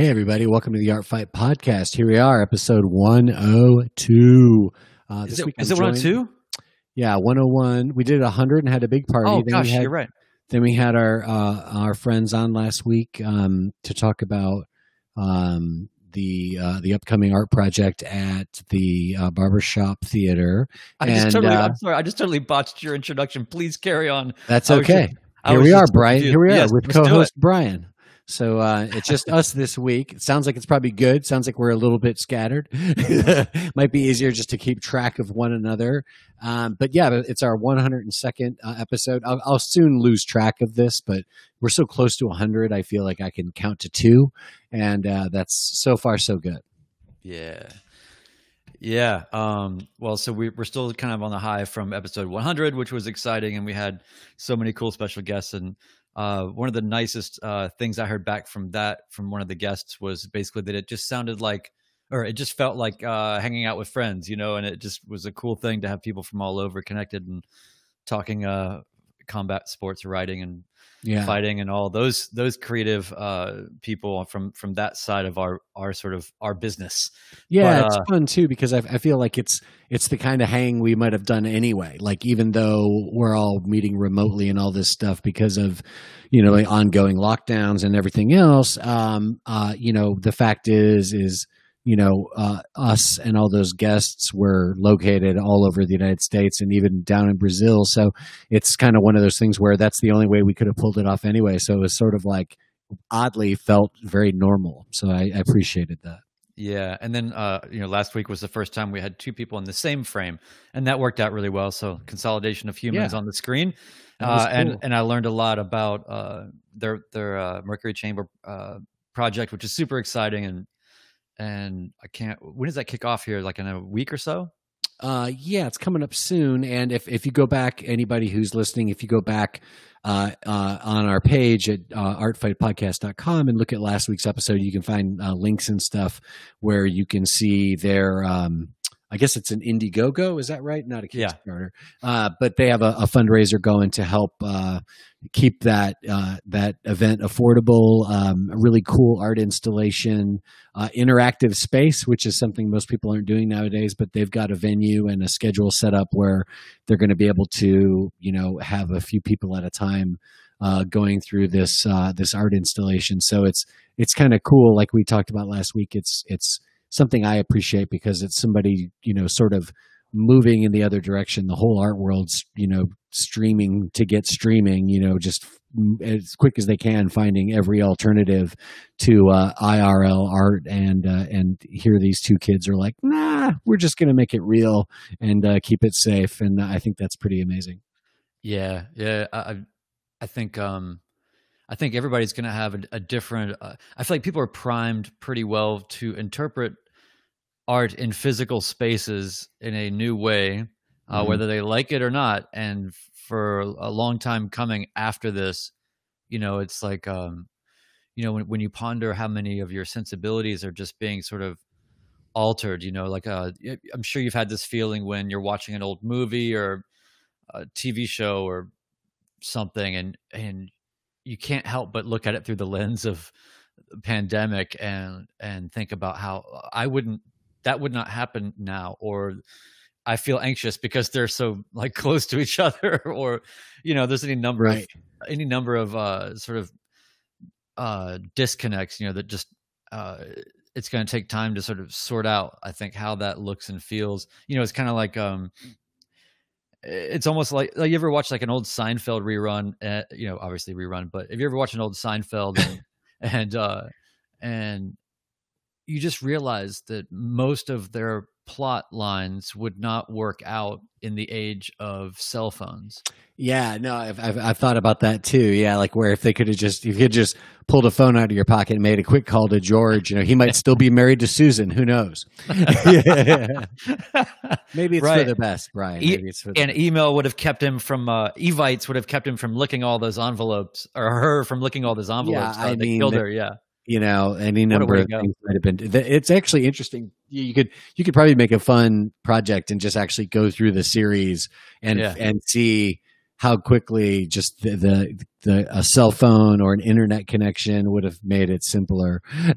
Hey, everybody. Welcome to the Art Fight Podcast. Here we are, episode 102. Uh, this week. is it, is it 102? Yeah, 101. We did 100 and had a big party. Oh, then gosh, had, you're right. Then we had our uh, our friends on last week um, to talk about um, the uh, the upcoming art project at the uh, Barbershop Theater. I and, just totally, uh, I'm sorry, I just totally botched your introduction. Please carry on. That's okay. Just, Here we are, Brian. Here we are with co-host Brian. So uh, it's just us this week. It sounds like it's probably good. Sounds like we're a little bit scattered. Might be easier just to keep track of one another. Um, but yeah, it's our 102nd uh, episode. I'll, I'll, soon lose track of this, but we're so close to 100. I feel like I can count to two, and uh, that's so far so good. Yeah. Yeah. Um, well, so we, are still kind of on the high from episode 100, which was exciting, and we had so many cool special guests. And uh, one of the nicest uh, things I heard back from that from one of the guests was basically that it just sounded like, or it just felt like uh, hanging out with friends, you know, and it just was a cool thing to have people from all over connected and talking uh, combat sports writing and yeah. fighting and all those those creative uh, people from from that side of our our sort of our business. Yeah, but, it's uh, fun too because I, I feel like it's it's the kind of hang we might have done anyway. Like even though we're all meeting remotely and all this stuff because of you know ongoing lockdowns and everything else. Um, uh, you know, the fact is is you know, uh, us and all those guests were located all over the United States and even down in Brazil. So it's kind of one of those things where that's the only way we could have pulled it off anyway. So it was sort of like oddly felt very normal. So I, I appreciated that. Yeah, and then uh, you know, last week was the first time we had two people in the same frame, and that worked out really well. So consolidation of humans yeah. on the screen, uh, cool. and and I learned a lot about uh, their their uh, Mercury Chamber uh, project, which is super exciting and and I can't. When does that kick off here? Like in a week or so? Uh, yeah, it's coming up soon. And if if you go back, anybody who's listening, if you go back uh, uh, on our page at uh, artfightpodcast.com and look at last week's episode, you can find uh, links and stuff where you can see their um, I guess it's an Indiegogo. Is that right? Not a Kickstarter. Yeah. Uh, but they have a, a, fundraiser going to help uh, keep that uh, that event affordable. Um, a really cool art installation, uh, interactive space, which is something most people aren't doing nowadays. But they've got a venue and a schedule set up where they're going to be able to, you know, have a few people at a time. Uh, going through this uh, this art installation, so it's it's kind of cool. Like we talked about last week, it's it's something I appreciate because it's somebody, you know, sort of moving in the other direction. The whole art world's, you know, streaming to get streaming, you know, just as quick as they can, finding every alternative to uh, IRL art. And uh, and here these two kids are like, nah, we're just going to make it real and uh, keep it safe. And I think that's pretty amazing. Yeah, yeah, I I think um I think everybody's going to have a, a different. Uh, I feel like people are primed pretty well to interpret art in physical spaces in a new way, uh, mm-hmm. whether they like it or not. And for a long time coming after this, you know, it's like, um, you know, when, when you ponder how many of your sensibilities are just being sort of altered, you know, like uh, I'm sure you've had this feeling when you're watching an old movie or a TV show or something, and and you can't help but look at it through the lens of pandemic and and think about how I wouldn't that would not happen now or I feel anxious because they're so like close to each other or you know there's any number right. of any number of uh sort of uh disconnects you know that just uh it's going to take time to sort of sort out I think how that looks and feels you know it's kind of like um it's almost like, like you ever watch like an old Seinfeld rerun, uh, you know, obviously rerun, but if you ever watch an old Seinfeld and, and, uh, and you just realize that most of their plot lines would not work out in the age of cell phones. Yeah, no, I've, I've, I've thought about that too. Yeah, like where if they could have just if you had just pulled a phone out of your pocket and made a quick call to George, you know, he might still be married to Susan. Who knows? Maybe it's right. for the best, Brian. Maybe it's for an email would have kept him from uh, evites would have kept him from licking all those envelopes, or her from licking all those envelopes. Yeah, uh, I mean, killed her. Yeah, you know any number of things might have been it's actually interesting you could you could probably make a fun project and just actually go through the series and yeah. and see how quickly just the, the, the a cell phone or an internet connection would have made it simpler.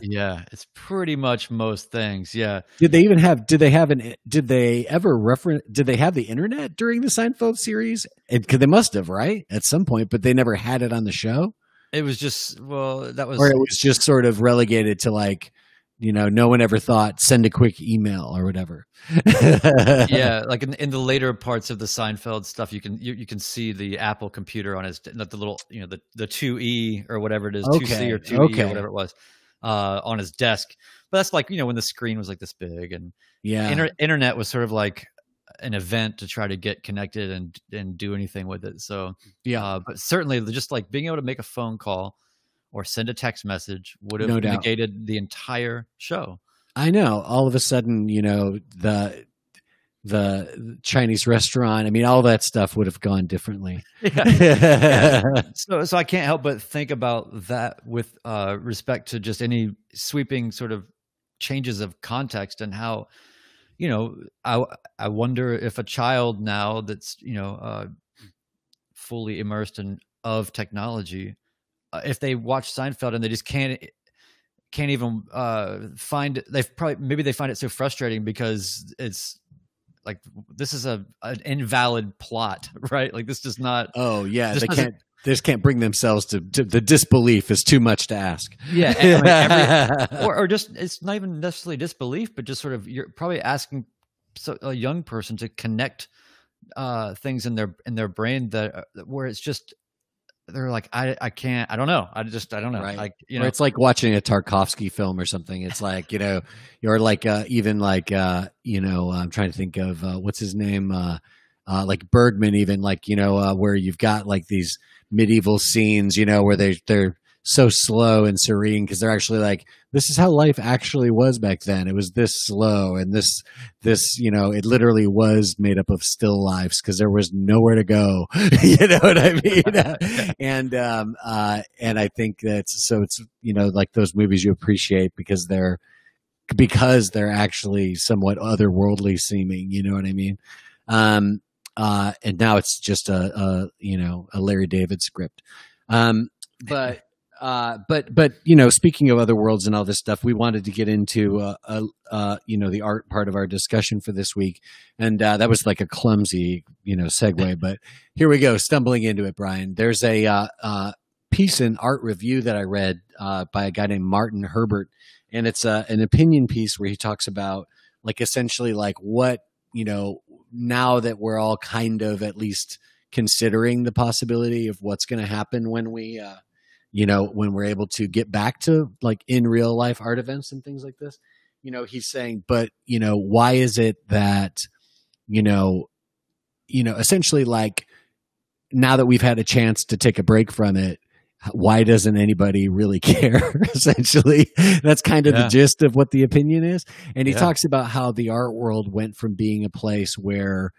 yeah, it's pretty much most things. Yeah. Did they even have? Did they have an? Did they ever reference? Did they have the internet during the Seinfeld series? Because they must have, right, at some point. But they never had it on the show. It was just well, that was, or it was just sort of relegated to like you know, no one ever thought send a quick email or whatever. yeah, like in, in the later parts of the Seinfeld stuff, you can you, you can see the Apple computer on his not the little you know the the two E or whatever it is two C or two E or whatever it was uh, on his desk. But that's like you know when the screen was like this big and yeah, inter- internet was sort of like an event to try to get connected and and do anything with it. So yeah, uh, but certainly just like being able to make a phone call or send a text message would have no negated the entire show. I know. All of a sudden, you know, the the Chinese restaurant. I mean, all that stuff would have gone differently. Yeah. yeah. So, so I can't help but think about that with uh, respect to just any sweeping sort of changes of context and how, you know, I I wonder if a child now that's you know uh, fully immersed in of technology uh, if they watch Seinfeld and they just can't can't even uh, find they've probably maybe they find it so frustrating because it's like this is a an invalid plot, right? Like this does not. Oh yeah, they can't. They just can't bring themselves to, to, the disbelief is too much to ask. Yeah, I mean, every, or, or just it's not even necessarily disbelief, but just sort of you're probably asking a young person to connect uh, things in their in their brain that uh, where it's just they're like, I, I can't, I don't know. I just, I don't know. Right. Like, you know, or it's like watching a Tarkovsky film or something. It's like, you know, you're like, uh, even like, uh, you know, I'm trying to think of, uh, what's his name? Uh, uh, like Bergman, even like, you know, uh, where you've got like these medieval scenes, you know, where they, they're, so slow and serene because they're actually like this is how life actually was back then. It was this slow and this this you know it literally was made up of still lives because there was nowhere to go. You know what i mean? And um uh and i think that's so it's you know like those movies you appreciate because they're because they're actually somewhat otherworldly seeming you know what i mean? Um uh and now it's just a, a you know a larry david script um but uh, but but you know, speaking of other worlds and all this stuff, we wanted to get into uh, uh, uh, you know the art part of our discussion for this week, and uh, that was like a clumsy you know segue. But here we go, stumbling into it. Brian, there's a uh, uh, piece in Art Review that I read uh, by a guy named Martin Herbert, and it's uh, an opinion piece where he talks about like essentially like what you know now that we're all kind of at least considering the possibility of what's going to happen when we. Uh, you know, when we're able to get back to like in real life art events and things like this, you know, he's saying, but, you know, why is it that, you know, you know, essentially like now that we've had a chance to take a break from it, why doesn't anybody really care? Essentially, that's kind of yeah. the gist of what the opinion is. And he yeah. talks about how the art world went from being a place where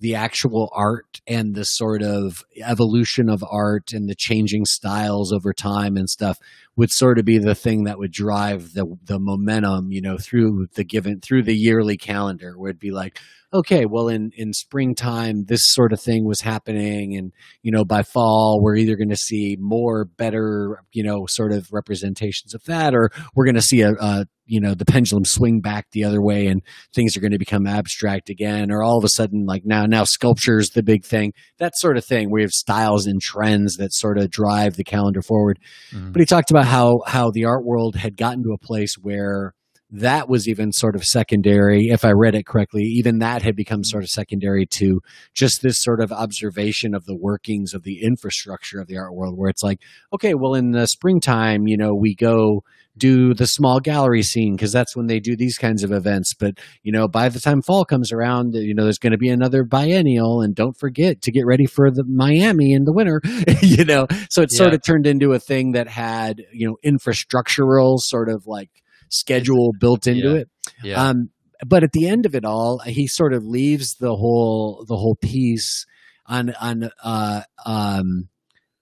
the actual art and the sort of evolution of art and the changing styles over time and stuff would sort of be the thing that would drive the the momentum, you know, through the given through the yearly calendar it'd be like, okay, well in in springtime this sort of thing was happening and you know by fall we're either going to see more better, you know, sort of representations of that or we're going to see a, a you know the pendulum swing back the other way and things are going to become abstract again or all of a sudden like now now sculpture is the big thing that sort of thing we have styles and trends that sort of drive the calendar forward mm-hmm. but he talked about how how the art world had gotten to a place where that was even sort of secondary if i read it correctly even that had become mm-hmm. sort of secondary to just this sort of observation of the workings of the infrastructure of the art world where it's like okay well in the springtime you know we go do the small gallery scene because that's when they do these kinds of events. But you know, by the time fall comes around, you know, there's going to be another biennial, and don't forget to get ready for the Miami in the winter. you know, so it yeah. sort of turned into a thing that had you know infrastructural sort of like schedule built into yeah. it. Yeah. Um, but at the end of it all, he sort of leaves the whole the whole piece on on uh, um,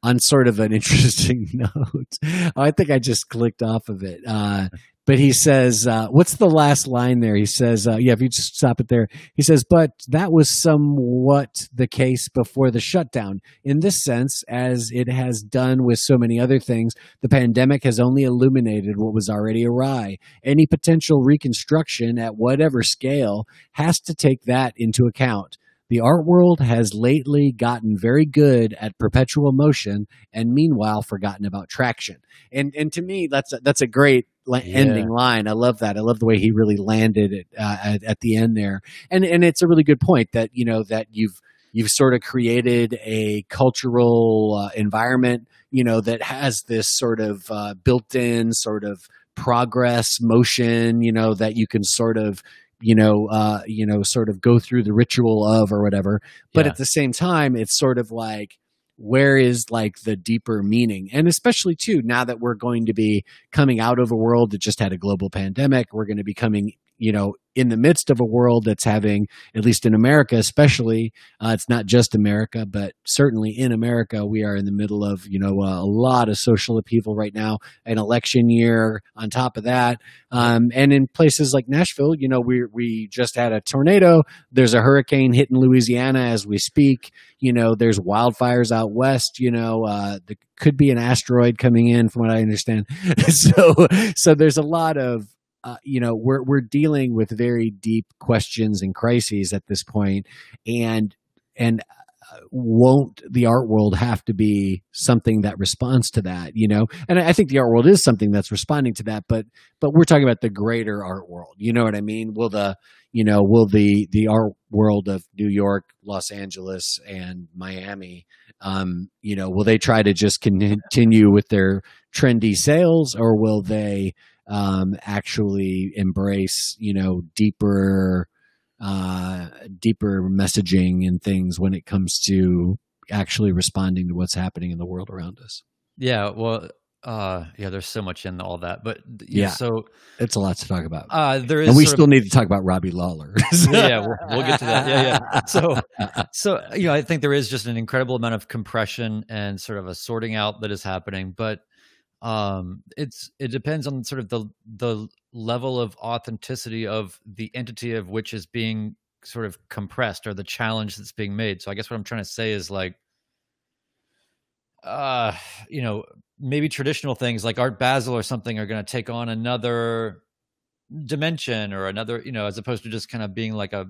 on sort of an interesting note. I think I just clicked off of it. Uh, but he says, uh, what's the last line there? He says, uh, yeah, if you just stop it there, he says, but that was somewhat the case before the shutdown. In this sense, as it has done with so many other things, the pandemic has only illuminated what was already awry. Any potential reconstruction at whatever scale has to take that into account. The art world has lately gotten very good at perpetual motion and meanwhile forgotten about traction. And and to me that's a, that's a great la- Yeah. ending line. I love that. I love the way he really landed it uh, at, at the end there. And and it's a really good point that you know that you've you've sort of created a cultural uh, environment you know that has this sort of uh, built-in sort of progress motion you know that you can sort of you know uh you know sort of go through the ritual of or whatever but Yeah. at the same time it's sort of like where is like the deeper meaning and especially too now that we're going to be coming out of a world that just had a global pandemic we're going to be coming you know in the midst of a world that's having at least in america especially uh, it's not just america but certainly in america we are in the middle of you know uh, a lot of social upheaval right now an election year on top of that. Um, and in places like nashville you know we we just had a tornado there's a hurricane hitting louisiana as we speak you know there's wildfires out west you know uh, there could be an asteroid coming in from what i understand. So so there's a lot of uh, you know we're we're dealing with very deep questions and crises at this point and and uh, won't the art world have to be something that responds to that you know? And i think the art world is something that's responding to that but but we're talking about the greater art world you know what i mean? Will the you know will the the art world of new york los angeles and miami um you know will they try to just continue with their trendy sales or will they um actually embrace you know deeper uh deeper messaging and things when it comes to actually responding to what's happening in the world around us Yeah, well, uh, yeah, there's so much in all that, but yeah, Yeah. so it's a lot to talk about uh, there is and we still of, need to talk about robbie lawler yeah, yeah, we'll, we'll get to that. Yeah, yeah. So, so you know, I think there is just an incredible amount of compression and sort of a sorting out that is happening, but um, it's it depends on sort of the the level of authenticity of the entity of which is being sort of compressed or the challenge that's being made. So, I guess what I'm trying to say is like uh you know maybe traditional things like art basel or something are going to take on another dimension or another you know as opposed to just kind of being like a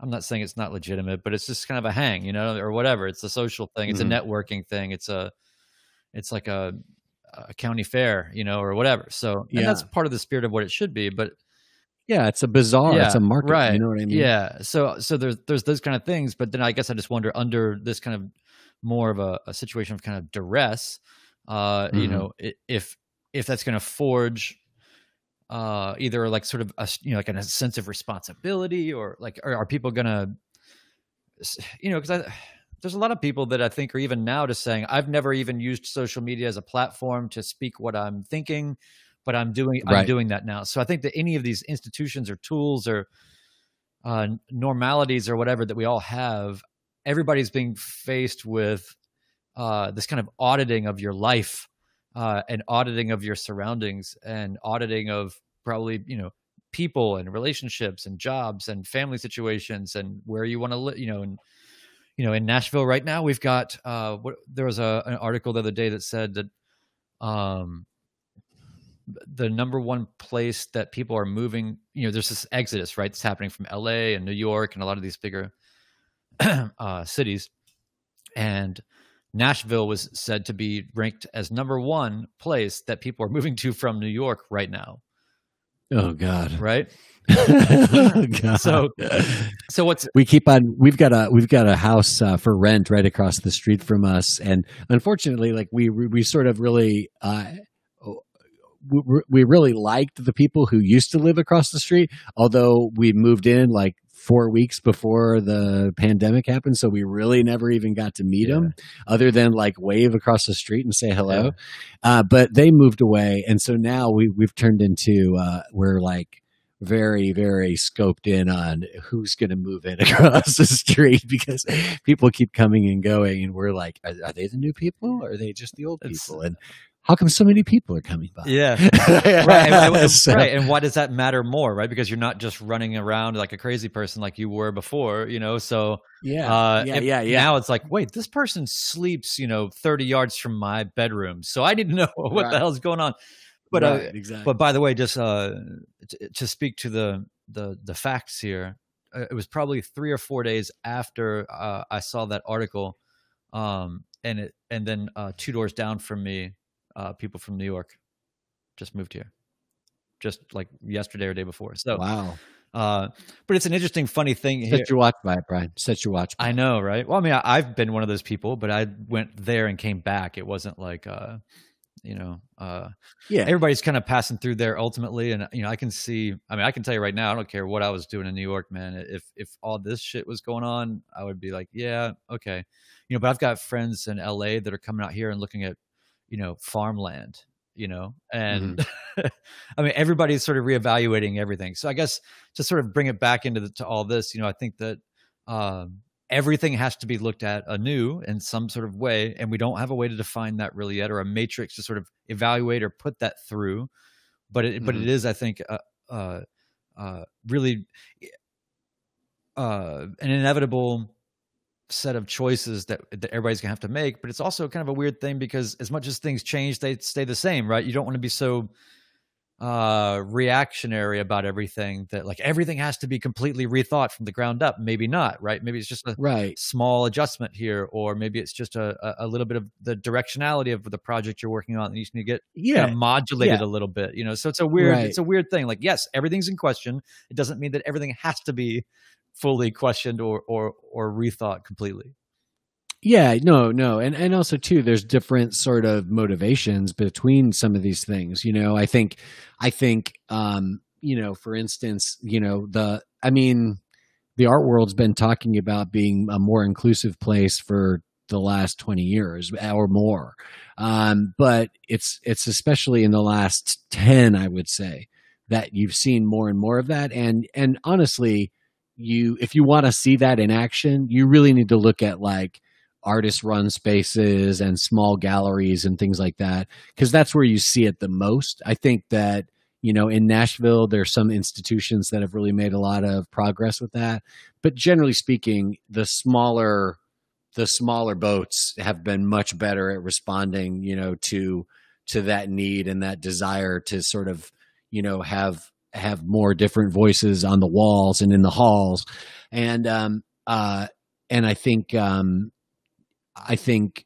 i'm not saying it's not legitimate but it's just kind of a hang you know or whatever it's a social thing it's Mhm. a networking thing it's a it's like a, a county fair you know or whatever so and that's part of the spirit of what it should be but yeah it's a bizarre it's a market right. you know what i mean yeah. So so there's there's those kind of things, but then I guess I just wonder under this kind of more of a, a situation of kind of duress, uh, you Mhm. know, if if that's going to forge uh either like sort of a you know like a sense of responsibility or like are, are people going to you know because I there's a lot of people that I think are even now just saying I've never even used social media as a platform to speak what I'm thinking, but I'm doing I'm doing that now. So I think that any of these institutions or tools or uh, normalities or whatever that we all have, everybody's being faced with uh, this kind of auditing of your life uh, and auditing of your surroundings and auditing of probably you know people and relationships and jobs and family situations and where you want to live you know and you know in nashville right now we've got uh what there was a an article the other day that said that um the number one place that people are moving you know there's this exodus right that's happening from la and new york and a lot of these bigger uh cities. And nashville was said to be ranked as number one place that people are moving to from new york right now oh god. Right? Oh, God. So- so what's we keep on we've got a we've got a house uh, for rent right across the street from us. And unfortunately like we we, sort of really uh we, we really liked the people who used to live across the street although we moved in like four weeks before the pandemic happened so we really never even got to meet Yeah. them other than like wave across the street and say hello Yeah. uh, but they moved away and so now we, we've turned into uh, we're like very very scoped in on who's going to move in across the street because people keep coming and going and we're like are, are they the new people or are they just the old people and how come so many people are coming by Yeah. right, and, and- So- right. And why does that matter more, right? Because you're not just running around like a crazy person like you were before, you know. So yeah uh, yeah yeah yeah now it's like, wait, this person sleeps, you know, 30 yards from my bedroom, so I didn't know what Right. the hell's going on. But uh, exactly but by the way, just uh, to, to speak to the the the facts here, uh, it was probably three or four days after uh, I saw that article, um, and it and then uh, two doors down from me, uh, people from New York just moved here, just like yesterday or day before. So, wow uh, but it's an interesting, funny thing here. set your watch by it brian set your watch by I know, right? Well, I mean, I, I've been one of those people, but I went there and came back. It wasn't like, uh, you know, uh, yeah everybody's kind of passing through there ultimately, and you know, I can see. I mean, I can tell you right now, I don't care what I was doing in New York, man. If if all this shit was going on, I would be like, yeah, okay, you know. But I've got friends in LA that are coming out here and looking at, you know, farmland, you know, and I mean, everybody's sort of reevaluating everything. So I guess to sort of bring it back into the, to all this, you know, I think that um, everything has to be looked at anew in some sort of way, and we don't have a way to define that really yet, or a matrix to sort of evaluate or put that through. But it, but Mhm. it is, I think, uh, uh, uh, really uh, an inevitable set of choices that that everybody's gonna have to make. But it's also kind of a weird thing because as much as things change, they stay the same, right? You don't want to be so uh reactionary about everything that like everything has to be completely rethought from the ground up maybe not right maybe it's just a right small adjustment here or maybe it's just a, a- little bit of the directionality of the project you're working on that needs to get yeah kind of modulated yeah. a little bit you know so it's a weird Right. it's a weird thing like yes everything's in question it doesn't mean that everything has to be fully questioned or or or rethought completely Yeah, no, no. And and also too there's different sort of motivations between some of these things. You know, I think I think um, you know, for instance, you know, the I mean, the art world's been talking about being a more inclusive place for the last 20 years or more. Um, but it's it's especially in the last 10, I would say, that you've seen more and more of that and and honestly, you if you want to see that in action, you really need to look at like artist run spaces and small galleries and things like that because that's where you see it the most. I think that you know in nashville there's some institutions that have really made a lot of progress with that but generally speaking the smaller the smaller boats have been much better at responding you know to to that need and that desire to sort of you know have have more different voices on the walls and in the halls and um uh and i think um I think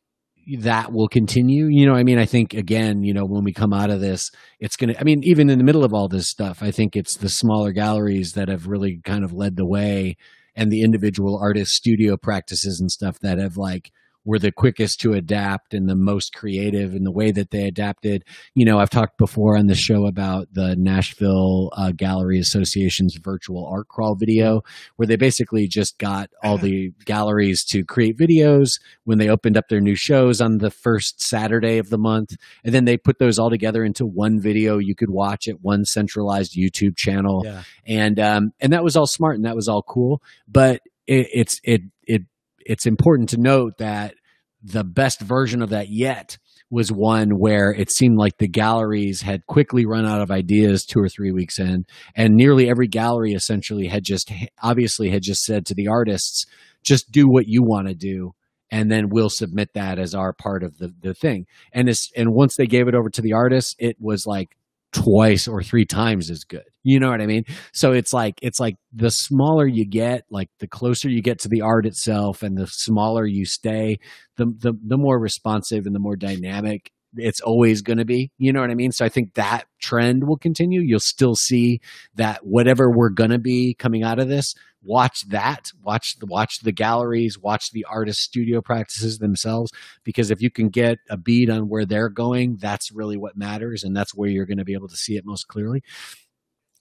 that will continue. You know, I mean, I think again, you know, when we come out of this, it's going to, I mean, even in the middle of all this stuff, I think it's the smaller galleries that have really kind of led the way and the individual artist studio practices and stuff that have like, were the quickest to adapt and the most creative in the way that they adapted. You know, I've talked before on the show about the Nashville uh, Gallery Association's virtual art crawl video, where they basically just got all the galleries to create videos when they opened up their new shows on the first Saturday of the month. And then they put those all together into one video you could watch at one centralized YouTube channel yeah and um, and that was all smart and that was all cool. But it, it's it it it's important to note that the best version of that yet was one where it seemed like the galleries had quickly run out of ideas two or three weeks in, and nearly every gallery essentially had just obviously had just said to the artists, just do what you want to do. And then we'll submit that as our part of the, the thing. And it's, and once they gave it over to the artists, it was like twice or three times as good. You know what I mean? So it's like it's like the smaller you get, like the closer you get to the art itself and the smaller you stay, the the the more responsive and the more dynamic it's always going to be. You know what I mean? So I think that trend will continue. You'll still see that whatever we're going to be coming out of this, watch that, watch the watch the galleries, watch the artist studio practices themselves because if you can get a bead on where they're going, that's really what matters and that's where you're going to be able to see it most clearly.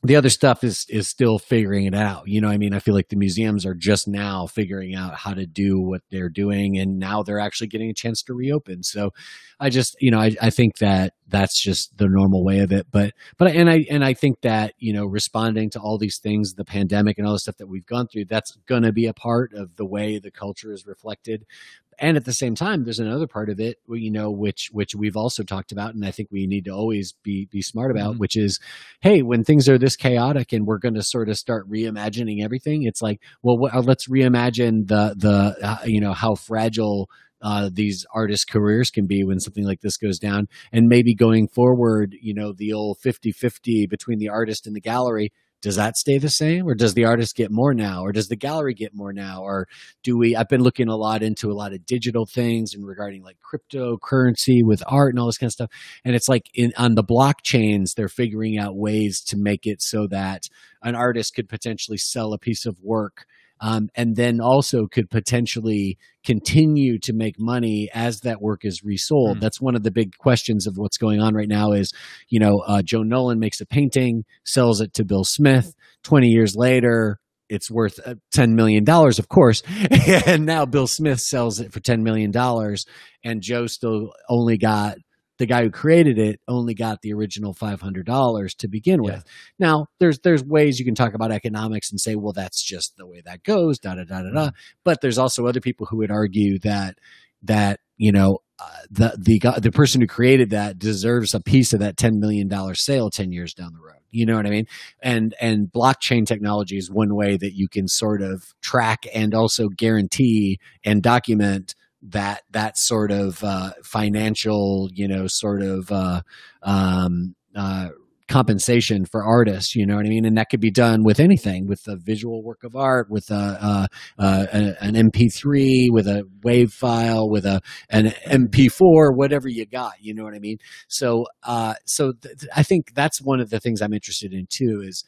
The other stuff is is still figuring it out. You know, I mean, I feel like the museums are just now figuring out how to do what they're doing, and now they're actually getting a chance to reopen. So, I just, you know, I, I think that that's just the normal way of it. But, but, and I and I think that you know, responding to all these things, the pandemic and all the stuff that we've gone through, that's going to be a part of the way the culture is reflected and at the same time there's another part of it you know which which we've also talked about and i think we need to always be be smart about mm-hmm. which is hey when things are this chaotic and we're going to sort of start reimagining everything it's like well what, let's reimagine the the uh, you know how fragile uh, these artists' careers can be when something like this goes down. And maybe going forward, you know, the old 50 50 between the artist and the gallery does that stay the same or does the artist get more now or does the gallery get more now or do we i've been looking a lot into a lot of digital things and regarding like cryptocurrency with art and all this kind of stuff and it's like in on the blockchains they're figuring out ways to make it so that an artist could potentially sell a piece of work um, and then also could potentially continue to make money as that work is resold. Mm. That's one of the big questions of what's going on right now. Is you know uh, Joe Nolan makes a painting, sells it to Bill Smith. Twenty years later, it's worth uh, $10 million, of course. and now Bill Smith sells it for $10 million, and Joe still only got the guy who created it only got the original $500 to begin with. Yeah. Now, there's there's ways you can talk about economics and say, well, that's just the way that goes, da da da da da. Mm-hmm. But there's also other people who would argue that that you know uh, the the the person who created that deserves a piece of that ten million dollar sale ten years down the road. You know what I mean? And and blockchain technology is one way that you can sort of track and also guarantee and document that that sort of uh, financial, you know, sort of uh, um, uh, compensation for artists. You know what I mean? And that could be done with anything, with a visual work of art, with a, a an MP3, with a WAV file, with a an MP4, whatever you got. You know what I mean? So, uh, so th- I think that's one of the things I'm interested in too. Is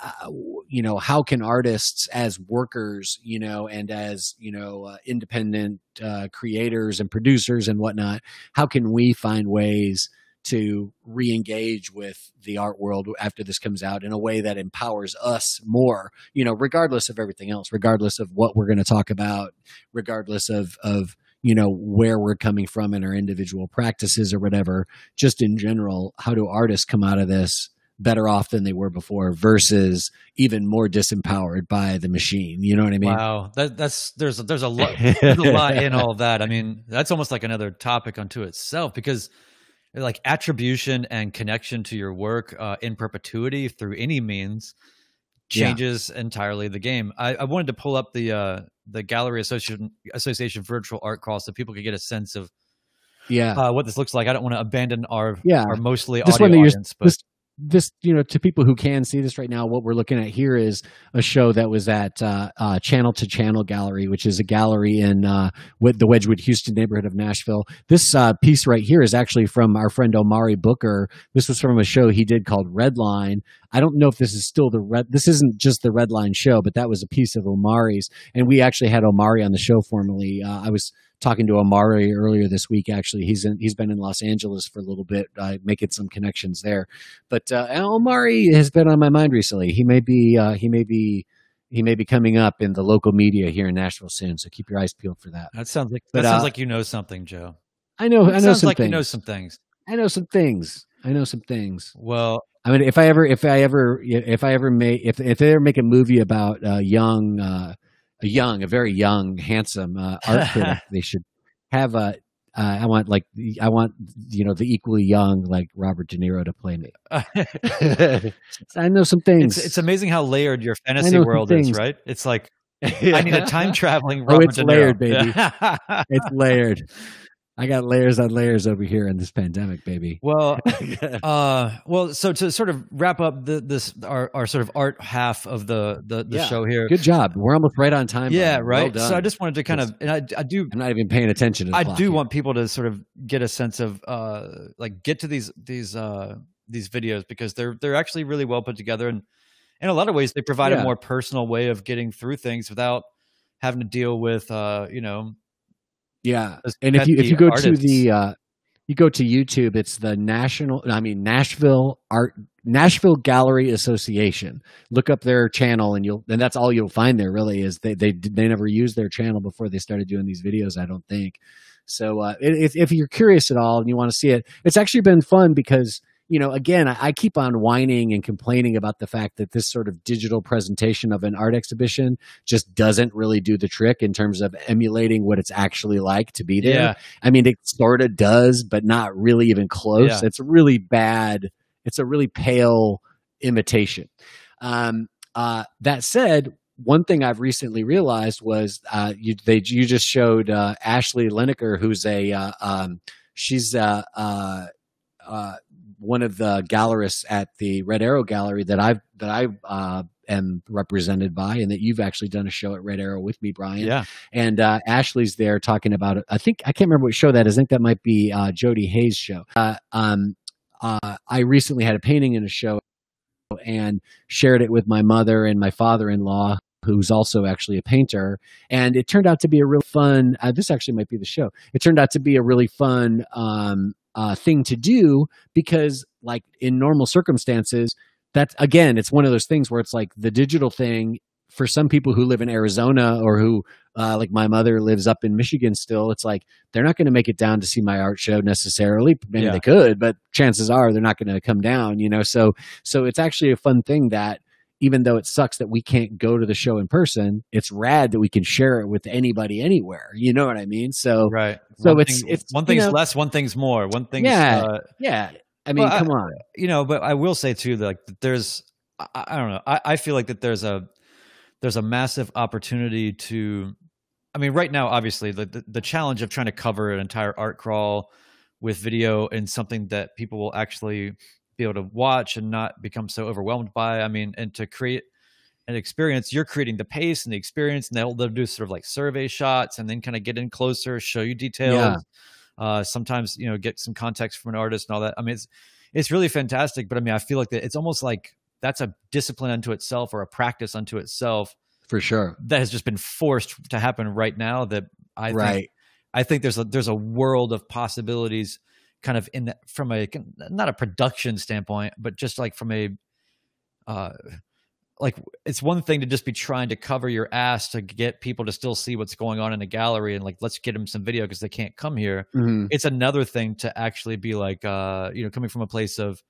uh, you know how can artists as workers you know and as you know uh, independent uh, creators and producers and whatnot how can we find ways to re-engage with the art world after this comes out in a way that empowers us more you know regardless of everything else regardless of what we're going to talk about regardless of of you know where we're coming from in our individual practices or whatever just in general how do artists come out of this better off than they were before versus even more disempowered by the machine. You know what I mean? Wow, that, that's there's there's a lot there's a lot in all that. I mean, that's almost like another topic unto itself because like attribution and connection to your work uh, in perpetuity through any means changes yeah. entirely the game. I, I, wanted to pull up the uh, the Gallery Association Association Virtual Art Crawl so people could get a sense of yeah uh, what this looks like. I don't want to abandon our yeah our mostly this audio audience, but this, this you know to people who can see this right now what we're looking at here is a show that was at uh, uh, channel to channel gallery which is a gallery in uh, with the wedgewood houston neighborhood of nashville. This uh, piece right here is actually from our friend omari booker. This was from a show he did called redline i don't know if this is still the red this isn't just the redline show but that was a piece of omari's. And we actually had omari on the show formerly. Uh, i was talking to Omari earlier this week. Actually, he's in, he's been in Los Angeles for a little bit, uh, making some connections there. But uh, Omari has been on my mind recently. He may be uh, he may be he may be coming up in the local media here in Nashville soon. So keep your eyes peeled for that. That sounds like but, that sounds uh, like you know something, Joe. I know. It I know some like things. you know some things. I know some things. I know some things. Well, I mean, if I ever, if I ever, if I ever make, if if they ever make a movie about uh, young, uh, a young, a very young, handsome uh, art critic, they should have a uh, I want like I want you know the equally young like Robert De Niro to play me. I know some things. It's, it's, amazing how layered your fantasy world is, right? It's like I need a time traveling. Robert oh, it's De Niro. layered, baby. it's layered. I got layers on layers over here in this pandemic, baby. Well, uh, well, so to sort of wrap up the, this our, our sort of art half of the the, the yeah. show here. Good job. We're almost right on time. Yeah, right. Well so I just wanted to kind of, and I, I do. I'm not even paying attention. I do here. want people to sort of get a sense of, uh, like, get to these these uh these videos because they're they're actually really well put together, and in a lot of ways they provide yeah. a more personal way of getting through things without having to deal with, uh, you know, yeah, and if you if you go artists. to the uh, you go to YouTube, it's the National, I mean Nashville Art Nashville Gallery Association. Look up their channel, and you'll and that's all you'll find there. Really, is they they they never used their channel before they started doing these videos. I don't think. So uh, if if you're curious at all and you want to see it, it's actually been fun because you know, again, I, I, keep on whining and complaining about the fact that this sort of digital presentation of an art exhibition just doesn't really do the trick in terms of emulating what it's actually like to be there. Yeah. I mean, it sort of does, but not really even close. Yeah. It's really bad. It's a really pale imitation. Um, uh, that said, one thing I've recently realized was uh, you they you just showed uh, Ashley Lineker, who's a uh, um, she's uh, uh, uh, one of the gallerists at the Red Arrow Gallery that I've that I uh, am represented by, and that you've actually done a show at Red Arrow with me, Brian. Yeah. And uh, Ashley's there talking about it. I think I can't remember what show that is. I think that might be uh, Jody Hayes' show. Uh, um, uh, I recently had a painting in a show and shared it with my mother and my father-in-law who's also actually a painter. And it turned out to be a real fun, uh, this actually might be the show. It turned out to be a really fun um, uh, thing to do because, like, in normal circumstances, that again, it's one of those things where it's like the digital thing for some people who live in Arizona or who, uh, like my mother lives up in Michigan still, it's like they're not going to make it down to see my art show necessarily. Maybe yeah. they could, but chances are they're not going to come down, you know? So, so it's actually a fun thing that even though it sucks that we can't go to the show in person, it's rad that we can share it with anybody anywhere. You know what I mean? So right. So one it's thing, it's one thing's know, less, one thing's more. One thing's yeah, uh, yeah. I mean, come I, on. You know, but I will say too, like there's, I, I don't know. I, I feel like that there's a there's a massive opportunity to. I mean, right now, obviously, the, the the challenge of trying to cover an entire art crawl with video and something that people will actually be able to watch and not become so overwhelmed by. I mean, and to create an experience, you're creating the pace and the experience, and they'll, they'll do sort of like survey shots and then kind of get in closer, show you details. Yeah. Uh, sometimes you know get some context from an artist and all that. I mean, it's it's really fantastic. But I mean, I feel like that it's almost like that's a discipline unto itself or a practice unto itself. For sure, that has just been forced to happen right now. That I right. think I think there's a there's a world of possibilities kind of in the, from a not a production standpoint, but just like from a uh like it's one thing to just be trying to cover your ass to get people to still see what's going on in the gallery and like let's get them some video because they can't come here. Mm-hmm. It's another thing to actually be like uh you know coming from a place of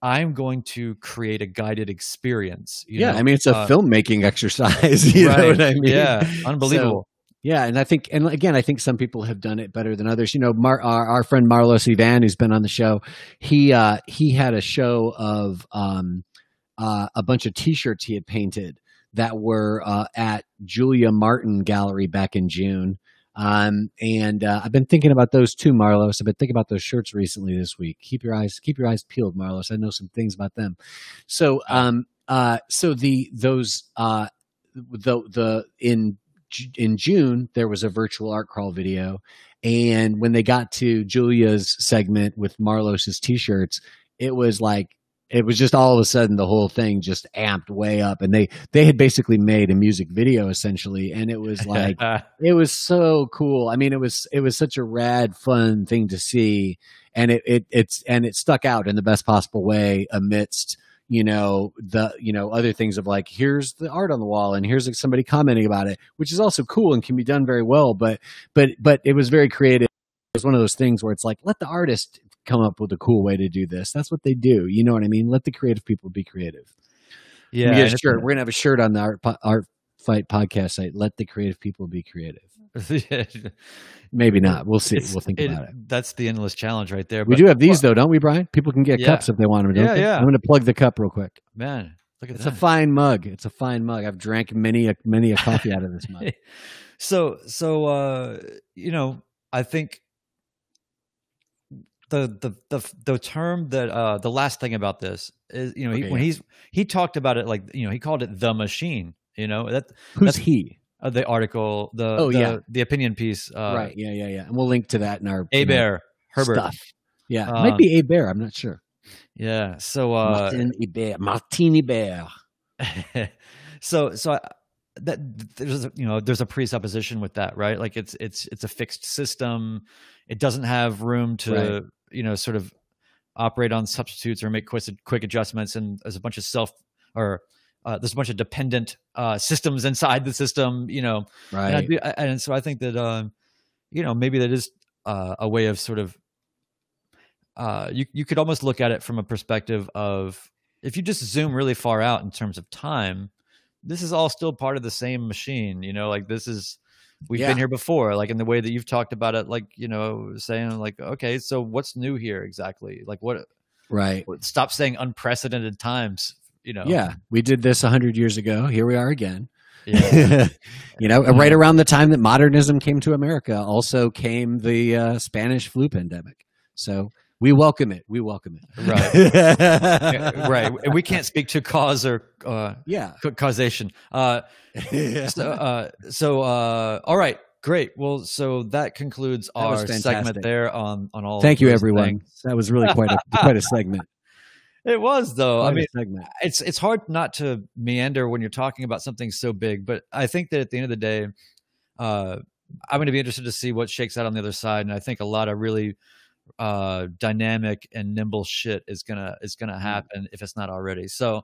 I'm going to create a guided experience. yeah, know? I mean it's a uh, filmmaking exercise. You right. know what I mean? Yeah, unbelievable. Yeah, and I think, and again, I think some people have done it better than others. You know, Mar, our, our, friend Marlos E'van, who's been on the show, he uh, he had a show of um, uh, a bunch of T-shirts he had painted that were uh, at Julia Martin Gallery back in June. Um, and uh, I've been thinking about those too, Marlos. I've been thinking about those shirts recently this week. Keep your eyes keep your eyes peeled, Marlos. I know some things about them. So, um, uh, so the those uh, the the in in June, there was a virtual art crawl video. And when they got to Julia's segment with Marlos's t-shirts, it was like it was just all of a sudden the whole thing just amped way up and they they had basically made a music video essentially and it was like it was so cool i mean it was it was such a rad fun thing to see and it, it it's and it stuck out in the best possible way amidst you know the you know other things of like here's the art on the wall and here's somebody commenting about it which is also cool and can be done very well but but but it was very creative. It was one of those things where it's like let the artist come up with a cool way to do this. That's what they do you know what i mean? Let the creative people be creative. Yeah we're gonna have a shirt on the art art fight podcast site let the creative people be creative Maybe not. We'll see. It's, we'll think it, about it. That's the endless challenge right there. We do have these well, though, don't we, Brian? People can get yeah. cups if they want them. Yeah, they? yeah. I'm going to plug the cup real quick. Man, look at it's that. It's a fine mug. It's a fine mug. I've drank many a many a coffee out of this mug. so so uh, you know, I think the the the the term that uh the last thing about this is you know okay, he, when yeah. he's he talked about it like you know he called it the machine. You know that who's he? uh, the article, the oh the, yeah, the opinion piece. Uh, right. Yeah, yeah, yeah. And we'll link to that in our A Bear Herbert stuff. Yeah, it might be A Bear. I'm not sure. Yeah. So uh, Martin Bear, Martini Bear. so so I, that there's you know there's a presupposition with that right like it's it's it's a fixed system it doesn't have room to right. you know sort of operate on substitutes or make quick, quick adjustments and there's a bunch of self or uh, there's a bunch of dependent uh, systems inside the system you know? Right. and, and so i think that um, you know maybe that is uh, a way of sort of uh, you you could almost look at it from a perspective of if you just zoom really far out in terms of time this is all still part of the same machine you know? Like this is we've yeah. been here before like in the way that you've talked about it like you know saying like okay so what's new here exactly? Like what right. Stop saying unprecedented times you know yeah we did this 100 years ago here we are again yeah. you know right around the time that modernism came to america also came the uh, spanish flu pandemic so we welcome it. We welcome it. Right. right. We can't speak to cause or uh, yeah causation. Uh, so, uh, so uh, all right. Great. Well, so that concludes that our segment there on on all. Thank you, everyone. Things. That was really quite a quite a segment. It was though. Quite I mean, segment. it's it's hard not to meander when you're talking about something so big, but I think that at the end of the day, uh, I'm going to be interested to see what shakes out on the other side, and I think a lot of really uh, dynamic and nimble shit is gonna is gonna mm-hmm. happen mm-hmm. if it's not already. So,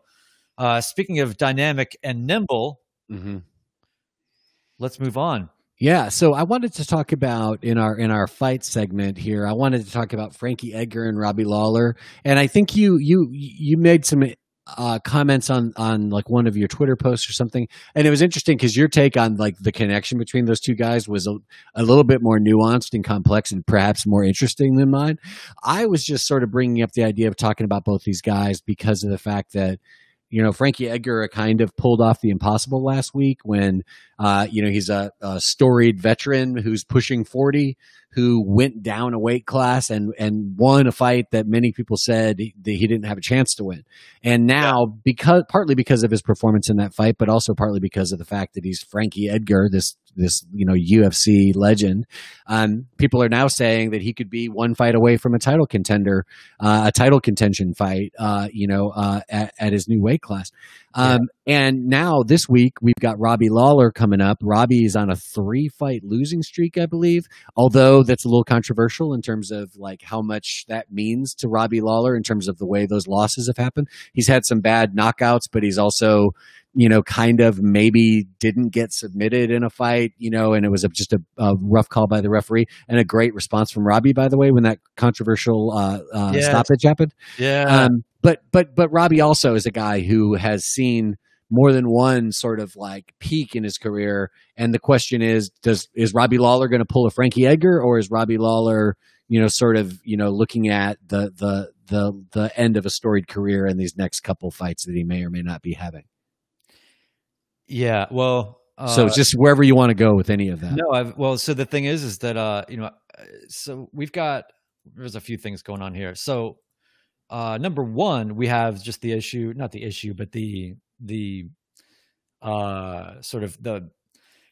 uh, speaking of dynamic and nimble, mm-hmm. let's move on. Yeah, so I wanted to talk about in our in our fight segment here. I wanted to talk about Frankie Edgar and Robbie Lawler, and I think you you you made some uh, comments on on like one of your Twitter posts or something, and it was interesting because your take on like the connection between those two guys was a, a little bit more nuanced and complex, and perhaps more interesting than mine. I was just sort of bringing up the idea of talking about both these guys because of the fact that you know, Frankie Edgar kind of pulled off the impossible last week when, uh, you know, he's a, a, storied veteran who's pushing 40, who went down a weight class and, and won a fight that many people said he, that he didn't have a chance to win. And now, yeah. because, partly because of his performance in that fight, but also partly because of the fact that he's Frankie Edgar, this this you know UFC legend. Um, people are now saying that he could be one fight away from a title contender, uh, a title contention fight. Uh, you know, uh, at, at, his new weight class. Um, yeah. And now this week we've got Robbie Lawler coming up. Robbie is on a three fight losing streak, I believe. Although that's a little controversial in terms of like how much that means to Robbie Lawler in terms of the way those losses have happened. He's had some bad knockouts, but he's also you know, kind of maybe didn't get submitted in a fight, you know, and it was a, just a, a, rough call by the referee and a great response from Robbie, by the way, when that controversial uh, uh, yeah. stoppage happened. Yeah. Um, but but but Robbie also is a guy who has seen more than one sort of like peak in his career, and the question is, does is Robbie Lawler going to pull a Frankie Edgar, or is Robbie Lawler, you know, sort of you know looking at the the the the end of a storied career in these next couple fights that he may or may not be having? Yeah, well, uh, so just wherever you want to go with any of that. No, I've, well, so the thing is, is that uh, you know, so we've got there's a few things going on here. So, uh, number one, we have just the issue, not the issue, but the the uh, sort of the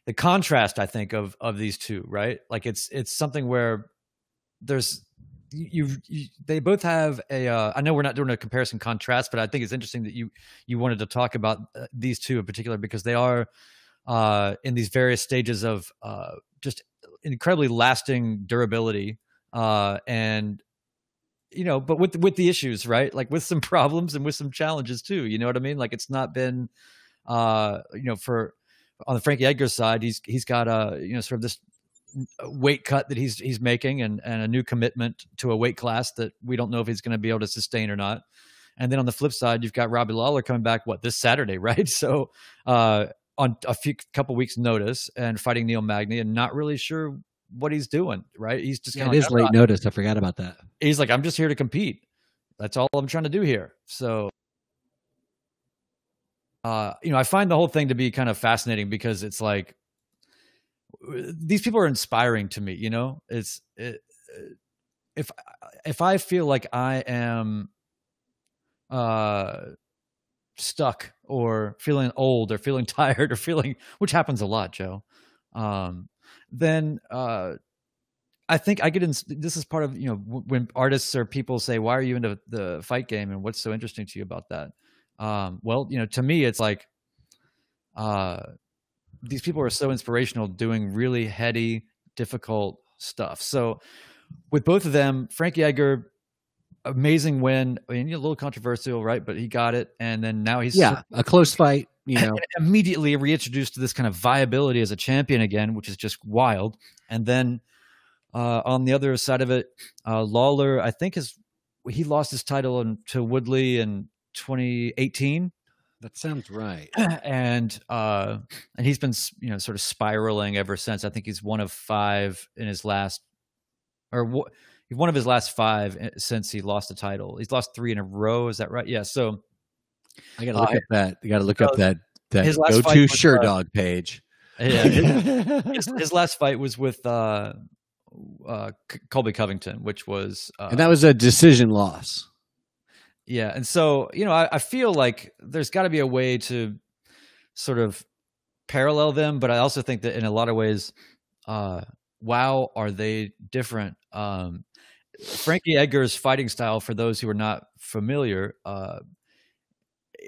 the contrast, I think, of of these two, right? Like it's it's something where there's you, you they both have a. Uh, I know we're not doing a comparison contrast, but I think it's interesting that you you wanted to talk about uh, these two in particular because they are uh, in these various stages of uh, just incredibly lasting durability uh, and you know but with with the issues right like with some problems and with some challenges too you know what i mean like it's not been uh you know for on the frankie edgar side he's he's got a you know sort of this weight cut that he's he's making and and a new commitment to a weight class that we don't know if he's going to be able to sustain or not. And then on the flip side, you've got Robbie Lawler coming back what this Saturday, right? So uh, on a few couple weeks notice and fighting Neil Magny and not really sure what he's doing, right? He's just kind yeah, it is late not. notice. I forgot about that. He's like, I'm just here to compete. That's all I'm trying to do here. So uh, you know, I find the whole thing to be kind of fascinating because it's like these people are inspiring to me you know it's it, if if i feel like i am uh stuck or feeling old or feeling tired or feeling which happens a lot joe um then uh I think I get in. This is part of you know when artists or people say, "Why are you into the fight game?" and what's so interesting to you about that? Um, well, you know, to me, it's like, uh, these people are so inspirational doing really heady, difficult stuff. So with both of them, Frankie Edgar, amazing win. I mean, a little controversial, right? But he got it, and then now he's yeah, a close fight. You know, immediately reintroduced to this kind of viability as a champion again, which is just wild. And then uh, on the other side of it, uh, Lawler, I think is he lost his title in, to Woodley in 2018. That sounds right. And uh, and he's been you know sort of spiraling ever since. I think he's one of five in his last, or one of his last five eh, since he lost the title. He's lost three in a row. Is that right? Yeah. So I got to look uh, up that. You got to look up that that go to Sure uh, Dog page. Yeah, his, his, last fight was with uh, uh, Colby Covington, which was uh, and that was a decision loss. Yeah, and so you know, I, I feel like there's got to be a way to sort of parallel them, but I also think that in a lot of ways, uh, wow, are they different? Um, Frankie Edgar's fighting style, for those who are not familiar, uh,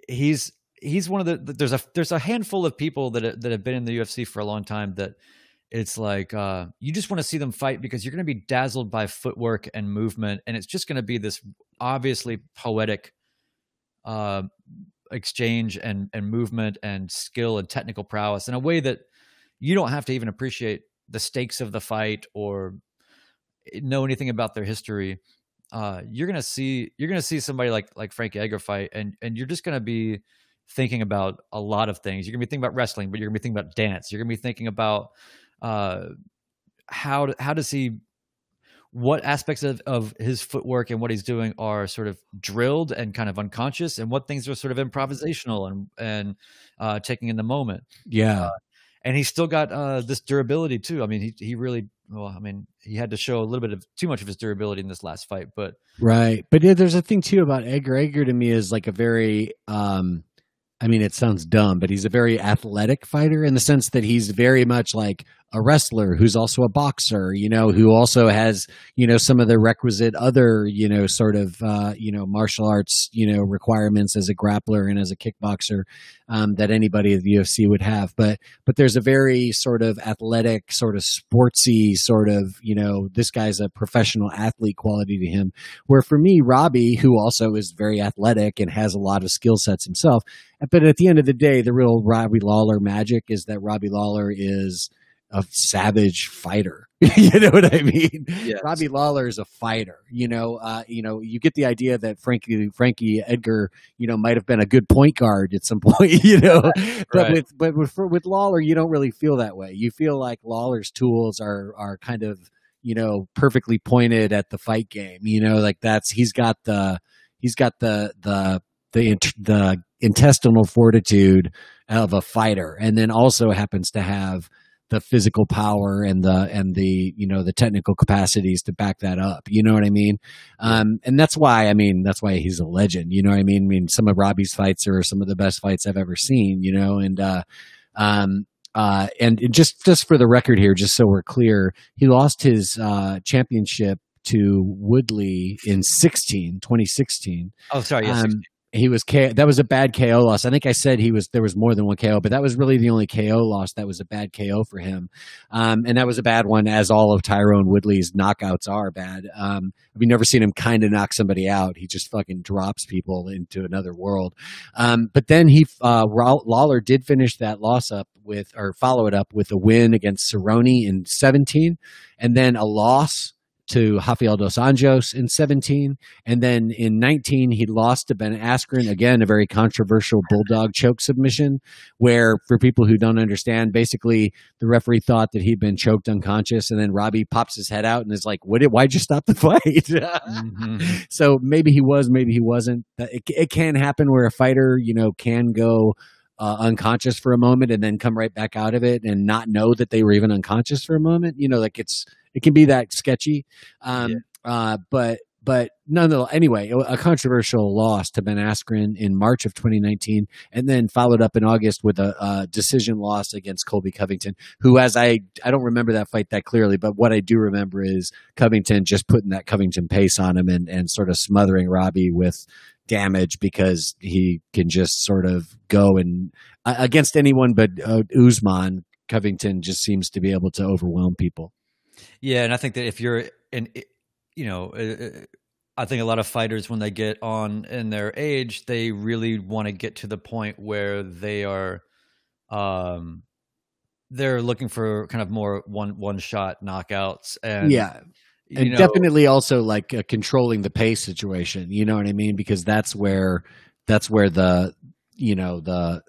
he's he's one of the there's a there's a handful of people that that have been in the UFC for a long time that it's like uh, you just want to see them fight because you're going to be dazzled by footwork and movement, and it's just going to be this obviously poetic uh, exchange and and movement and skill and technical prowess in a way that you don't have to even appreciate the stakes of the fight or know anything about their history. Uh, you're gonna see you're gonna see somebody like like Frankie Edgar fight, and and you're just gonna be thinking about a lot of things. You're gonna be thinking about wrestling, but you're gonna be thinking about dance. You're gonna be thinking about uh, how how does he what aspects of, of his footwork and what he's doing are sort of drilled and kind of unconscious and what things are sort of improvisational and and uh, taking in the moment yeah uh, and he's still got uh, this durability too. I mean he, he really well i mean he had to show a little bit of too much of his durability in this last fight but right. But yeah, there's a thing too about edgar. Edgar to me is like a very um I mean, it sounds dumb, but he's a very athletic fighter in the sense that he's very much like a wrestler who's also a boxer, you know, who also has, you know, some of the requisite other, you know, sort of, uh, you know, martial arts, you know, requirements as a grappler and as a kickboxer um, that anybody at the UFC would have. But, but there's a very sort of athletic, sort of sportsy, sort of, you know, this guy's a professional athlete quality to him. Where for me, Robbie, who also is very athletic and has a lot of skill sets himself, but at the end of the day, the real Robbie Lawler magic is that Robbie Lawler is a savage fighter. you know what I mean? Yes. Robbie Lawler is a fighter. You know, uh, you know, you get the idea that Frankie Frankie Edgar, you know, might have been a good point guard at some point. You know, right. but right. with but with with Lawler, you don't really feel that way. You feel like Lawler's tools are are kind of you know perfectly pointed at the fight game. You know, like that's he's got the he's got the the the the intestinal fortitude of a fighter, and then also happens to have the physical power and the and the you know the technical capacities to back that up. You know what I mean? Um, and that's why I mean that's why he's a legend. You know what I mean? I mean some of Robbie's fights are some of the best fights I've ever seen. You know, and uh, um, uh, and just just for the record here, just so we're clear, he lost his uh, championship to Woodley in 16, 2016. Oh, sorry, yes, um, he was K- that was a bad KO loss. I think I said he was there was more than one KO, but that was really the only KO loss that was a bad KO for him, um, and that was a bad one, as all of Tyron Woodley's knockouts are bad. Um, we've never seen him kind of knock somebody out; he just fucking drops people into another world. Um, but then he uh, Lawler did finish that loss up with or follow it up with a win against Cerrone in 17, and then a loss to Rafael dos Anjos in 17. And then in 19, he lost to Ben Askren. Again, a very controversial bulldog choke submission, where for people who don't understand, basically the referee thought that he'd been choked unconscious. And then Robbie pops his head out and is like, what did, why'd you stop the fight? mm-hmm. So maybe he was, maybe he wasn't. It, it can happen where a fighter, you know, can go uh, unconscious for a moment and then come right back out of it and not know that they were even unconscious for a moment. You know, like it's it can be that sketchy. Um, yeah. uh, but but nonetheless, anyway, a controversial loss to Ben Askren in March of 2019, and then followed up in August with a, a, decision loss against Colby Covington, who, as I I don't remember that fight that clearly, but what I do remember is Covington just putting that Covington pace on him and and sort of smothering Robbie with damage because he can just sort of go and uh, against anyone but uh, Usman. Covington just seems to be able to overwhelm people. Yeah, and I think that if you're in you know, uh, uh, I think a lot of fighters, when they get on in their age, they really want to get to the point where they are, um, they're looking for kind of more one one shot knockouts and yeah and know, definitely also like uh, controlling the pace situation you know what i mean? Because that's where that's where the you know the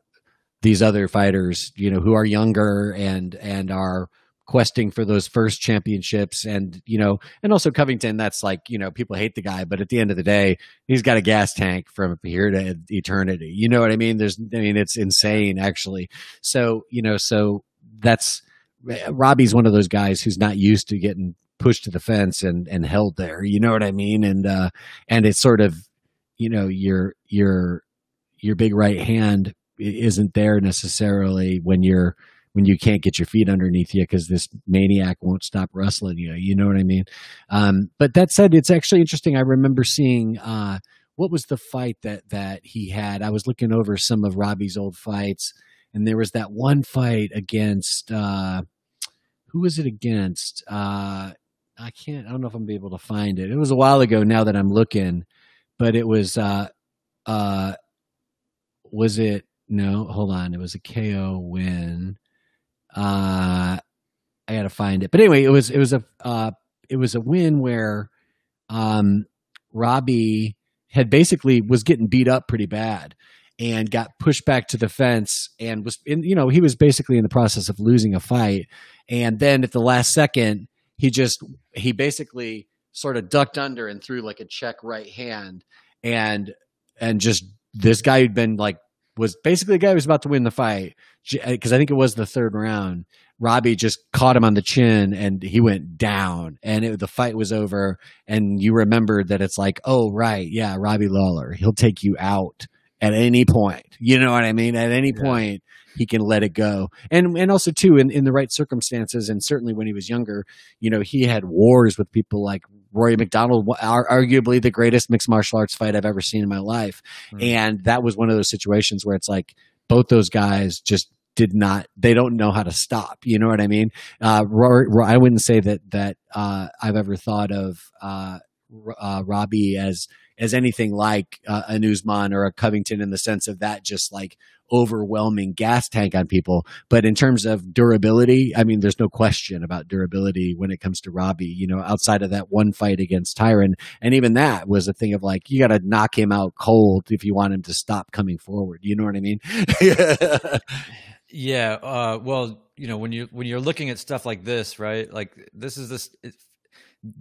these other fighters you know who are younger and and are questing for those first championships and you know and also covington that's like you know people hate the guy but at the end of the day he's got a gas tank from here to eternity. You know what i mean? There's i mean it's insane actually. So you know so that's robbie's one of those guys who's not used to getting pushed to the fence and and held there you know what i mean and uh and it's sort of you know your your your big right hand isn't there necessarily when you're when you can't get your feet underneath you because this maniac won't stop wrestling you. You know what I mean? Um, but that said, it's actually interesting. I remember seeing uh, what was the fight that that he had. I was looking over some of Robbie's old fights, and there was that one fight against uh, who was it against? Uh, I can't. I don't know if I'm be able to find it. It was a while ago now that I'm looking, but it was. Uh, uh, was it? No, hold on. It was a KO win. Uh, I got to find it. But anyway, it was it was a uh, it was a win where um, Robbie had basically was getting beat up pretty bad and got pushed back to the fence and was in you know he was basically in the process of losing a fight and then at the last second he just he basically sort of ducked under and threw like a check right hand and and just this guy who'd been like was basically the guy who was about to win the fight because uh, I think it was the third round. Robbie just caught him on the chin and he went down, and it, the fight was over. And you remembered that it's like, oh right, yeah, Robbie Lawler, he'll take you out at any point. You know what I mean? At any yeah. point, he can let it go. And and also too in, in the right circumstances and certainly when he was younger, you know, he had wars with people like Rory MacDonald, arguably the greatest mixed martial arts fight I've ever seen in my life. Mm-hmm. And that was one of those situations where it's like both those guys just did not they don't know how to stop you know what i mean uh, Rory, i wouldn't say that that uh, i've ever thought of uh, uh robbie as as anything like uh, a Usman or a Covington in the sense of that just like overwhelming gas tank on people. But in terms of durability, I mean, there's no question about durability when it comes to Robbie, you know, outside of that one fight against Tyron. And even that was a thing of like, you got to knock him out cold if you want him to stop coming forward. You know what I mean? yeah. Uh, well, you know, when you when you're looking at stuff like this, right? Like this is this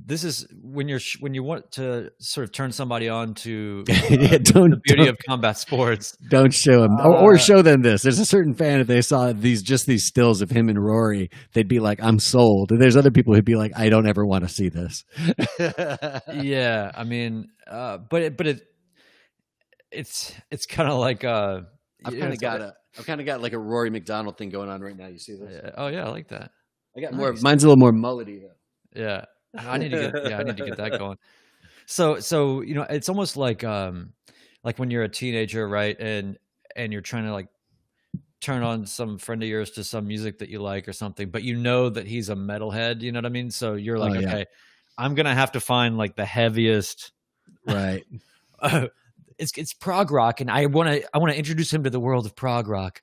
this is when you're when you want to sort of turn somebody on to uh, yeah, don't, the beauty don't, of combat sports. Don't show them, uh, or, or, uh, show them this. There's a certain fan if they saw these just these stills of him and Rory, they'd be like, "I'm sold." And there's other people who'd be like, "I don't ever want to see this." yeah, I mean, uh, but it, but it it's it's kind of like uh, I've kind of got a I've kind of got like a Rory MacDonald thing going on right now. You see this? Yeah. Oh yeah, I like that. I got nice. more. Mine's a little more mullety though. Yeah. I need to get yeah, I need to get that going. So so you know, it's almost like um like when you're a teenager, right? And and you're trying to like turn on some friend of yours to some music that you like or something, but you know that he's a metalhead, you know what I mean? So you're like, oh, yeah. okay, I'm gonna have to find like the heaviest right. uh, it's it's prog rock, and I want to I want to introduce him to the world of prog rock.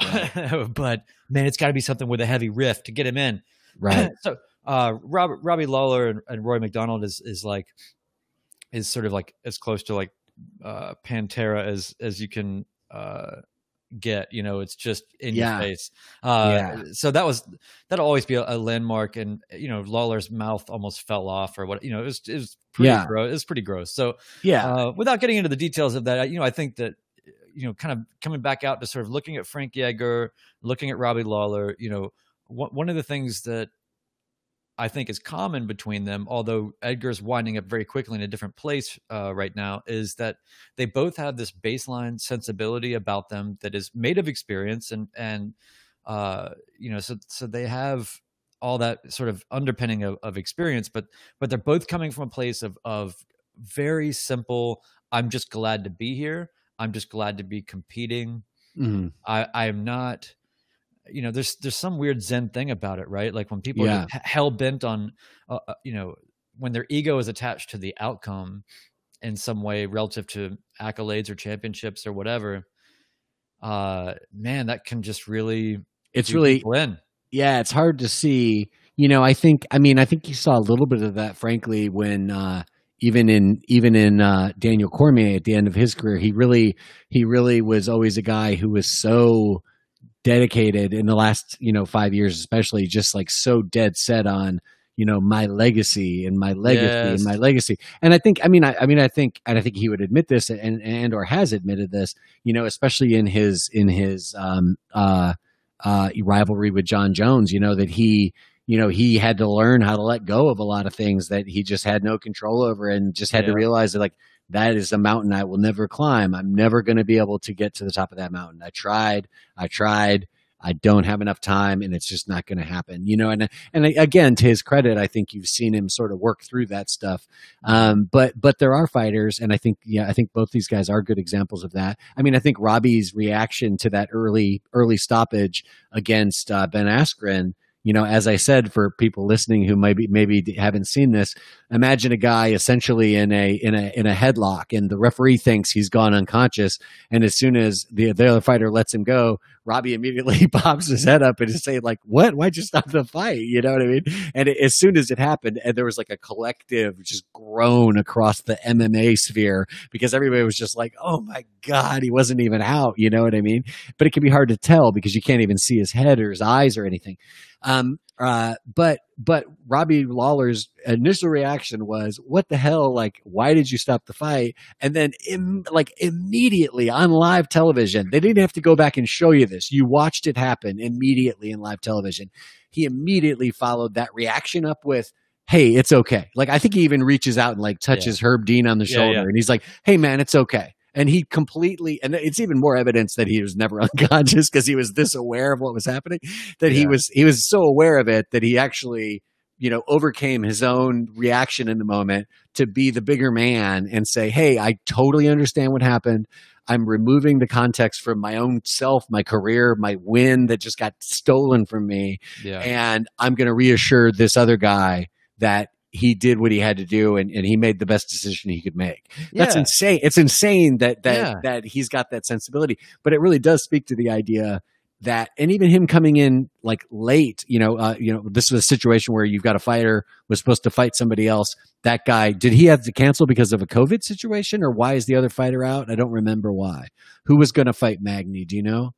Right. but man, it's got to be something with a heavy riff to get him in. Right. so uh, Rob, Robbie Lawler and, and, Roy MacDonald is is like is sort of like as close to like uh, Pantera as as you can uh, get. You know, it's just in yeah. your face. Uh, yeah. So that was that'll always be a, a, landmark. And you know, Lawler's mouth almost fell off, or what? You know, it was it was pretty yeah. gross. It was pretty gross. So yeah, uh, without getting into the details of that, you know, I think that you know, kind of coming back out to sort of looking at Frankie Edgar, looking at Robbie Lawler. You know, one one of the things that I think is common between them, although Edgar's winding up very quickly in a different place uh, right now, is that they both have this baseline sensibility about them that is made of experience and and uh, you know so so they have all that sort of underpinning of, of experience, but but they're both coming from a place of of very simple. I'm just glad to be here. I'm just glad to be competing. Mm-hmm. I I am not you know there's there's some weird zen thing about it right like when people yeah. are hell bent on uh, uh, you know when their ego is attached to the outcome in some way relative to accolades or championships or whatever uh man that can just really it's really in. yeah it's hard to see you know i think i mean i think you saw a little bit of that frankly when uh even in even in uh, Daniel Cormier at the end of his career, he really he really was always a guy who was so dedicated in the last you know five years especially just like so dead set on you know my legacy and my legacy yes. and my legacy and i think i mean I, I, mean i think and i think he would admit this and and or has admitted this you know especially in his in his um uh uh rivalry with jon jones you know that he you know he had to learn how to let go of a lot of things that he just had no control over and just had yeah. to realize that like that is a mountain I will never climb. I'm never going to be able to get to the top of that mountain. I tried, I tried. I don't have enough time and it's just not going to happen, you know, and, and again, to his credit, I think you've seen him sort of work through that stuff. Um, but, but there are fighters. And I think, yeah, I think both these guys are good examples of that. I mean, I think Robbie's reaction to that early, early stoppage against uh, Ben Askren, you know, as I said, for people listening who maybe maybe haven't seen this, imagine a guy essentially in a in a in a headlock, and the referee thinks he's gone unconscious, and as soon as the the other fighter lets him go, Robbie immediately pops his head up and is saying like, "What? Why'd you stop the fight?" You know what I mean? And it, as soon as it happened, and there was like a collective just groan across the MMA sphere because everybody was just like, "Oh my god, he wasn't even out." You know what I mean? But it can be hard to tell because you can't even see his head or his eyes or anything. Um, uh, but but Robbie Lawler's initial reaction was, "What the hell? Like, why did you stop the fight?" And then, Im- like immediately on live television, they didn't have to go back and show you this. You watched it happen immediately in live television. He immediately followed that reaction up with, "Hey, it's okay." Like, I think he even reaches out and like touches yeah. Herb Dean on the shoulder, yeah, yeah. and he's like, "Hey, man, it's okay." And he completely and it's even more evidence that he was never unconscious because he was this aware of what was happening that yeah. he was he was so aware of it that he actually you know overcame his own reaction in the moment to be the bigger man and say hey i totally understand what happened i'm removing the context from my own self my career my win that just got stolen from me yeah. and i'm going to reassure this other guy that he did what he had to do and, and he made the best decision he could make. That's insane. It's insane that that yeah. that he's got that sensibility. But it really does speak to the idea that and even him coming in like late, you know, uh, you know, this was a situation where you've got a fighter was supposed to fight somebody else. That guy, did he have to cancel because of a COVID situation or why is the other fighter out? I don't remember why. Who was going to fight Magny? Do you know?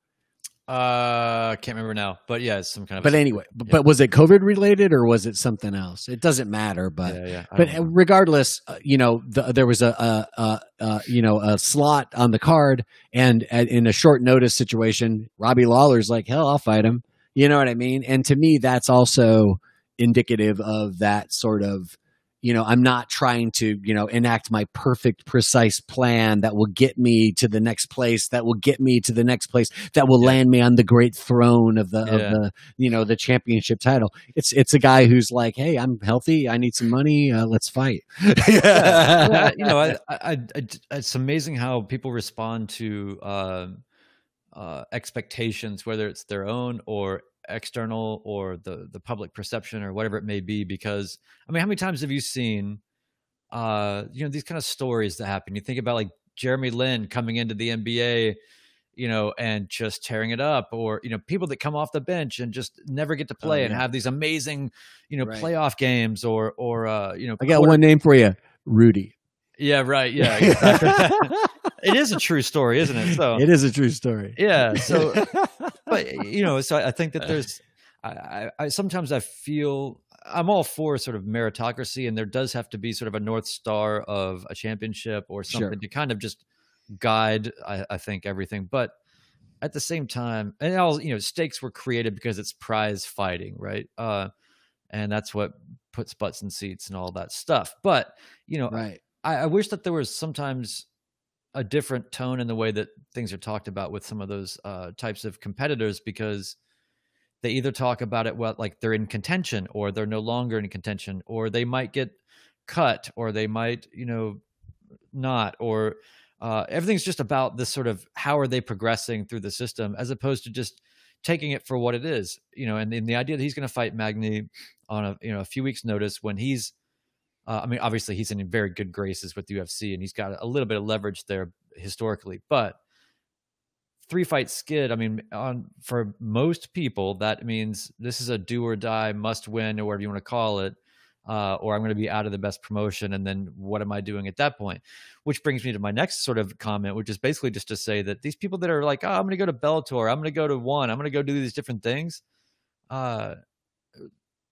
Uh, can't remember now, but yeah, it's some kind of. But anyway, yeah. but was it COVID related or was it something else? It doesn't matter, but yeah, yeah, but know. regardless, uh, you know, the, there was a, a, a, a, you know a slot on the card, and in a short notice situation, Robbie Lawler's like, hell, I'll fight him. You know what I mean? And to me, that's also indicative of that sort of you know i'm not trying to you know enact my perfect precise plan that will get me to the next place that will get me to the next place that will yeah. land me on the great throne of the yeah. of the you know the championship title it's it's a guy who's like hey i'm healthy i need some money uh, let's fight yeah. you know I, I, I, it's amazing how people respond to uh, uh, expectations whether it's their own or external or the the public perception or whatever it may be because i mean how many times have you seen uh you know these kind of stories that happen you think about like jeremy lin coming into the nba you know and just tearing it up or you know people that come off the bench and just never get to oh, play oh, yeah. and have these amazing you know right. playoff games or or uh you know i got quarter- one name for you rudy yeah right yeah exactly. it is a true story isn't it so it is a true story yeah so but you know, so I think that there's, I, I, sometimes I feel I'm all for sort of meritocracy, and there does have to be sort of a north star of a championship or something sure. to kind of just guide. I, I think everything, but at the same time, and all you know, stakes were created because it's prize fighting, right? Uh, and that's what puts butts in seats and all that stuff. But you know, right. I, I wish that there was sometimes a different tone in the way that things are talked about with some of those uh, types of competitors because they either talk about it well like they're in contention or they're no longer in contention or they might get cut or they might you know not or uh, everything's just about this sort of how are they progressing through the system as opposed to just taking it for what it is you know and, and the idea that he's going to fight magny on a you know a few weeks notice when he's uh, i mean obviously he's in very good graces with the ufc and he's got a little bit of leverage there historically but three fight skid i mean on for most people that means this is a do or die must win or whatever you want to call it uh, or i'm going to be out of the best promotion and then what am i doing at that point? Which brings me to my next sort of comment which is basically just to say that these people that are like oh i'm going to go to bellator i'm going to go to one i'm going to go do these different things uh,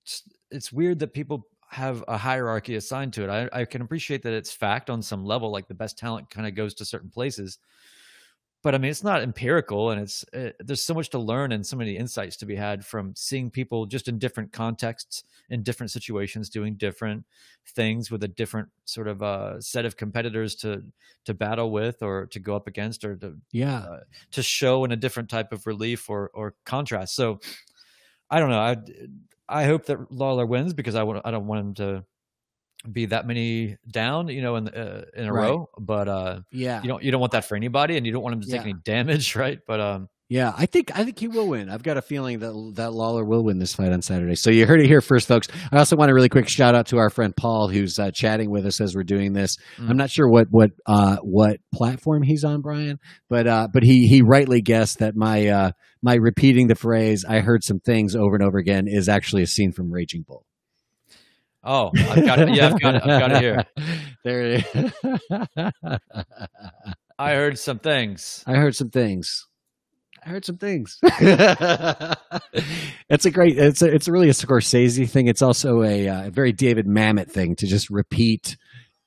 it's, it's weird that people have a hierarchy assigned to it I, I can appreciate that it's fact on some level like the best talent kind of goes to certain places but I mean, it's not empirical, and it's it, there's so much to learn and so many insights to be had from seeing people just in different contexts, in different situations, doing different things with a different sort of uh, set of competitors to to battle with, or to go up against, or to yeah uh, to show in a different type of relief or or contrast. So, I don't know. I I hope that Lawler wins because I want I don't want him to be that many down, you know, in uh, in a right. row. But uh, yeah, you don't you don't want that for anybody, and you don't want him to take yeah. any damage, right? But um, yeah, I think I think he will win. I've got a feeling that that Lawler will win this fight on Saturday. So you heard it here first, folks. I also want a really quick shout out to our friend Paul, who's uh, chatting with us as we're doing this. Mm. I'm not sure what what uh, what platform he's on, Brian, but uh, but he he rightly guessed that my uh, my repeating the phrase "I heard some things" over and over again is actually a scene from Raging Bull. Oh, I've got it. Yeah, I've got it. I've got it here. There it is. I heard some things. I heard some things. I heard some things. it's a great. It's a, it's really a Scorsese thing. It's also a, uh, a very David Mamet thing to just repeat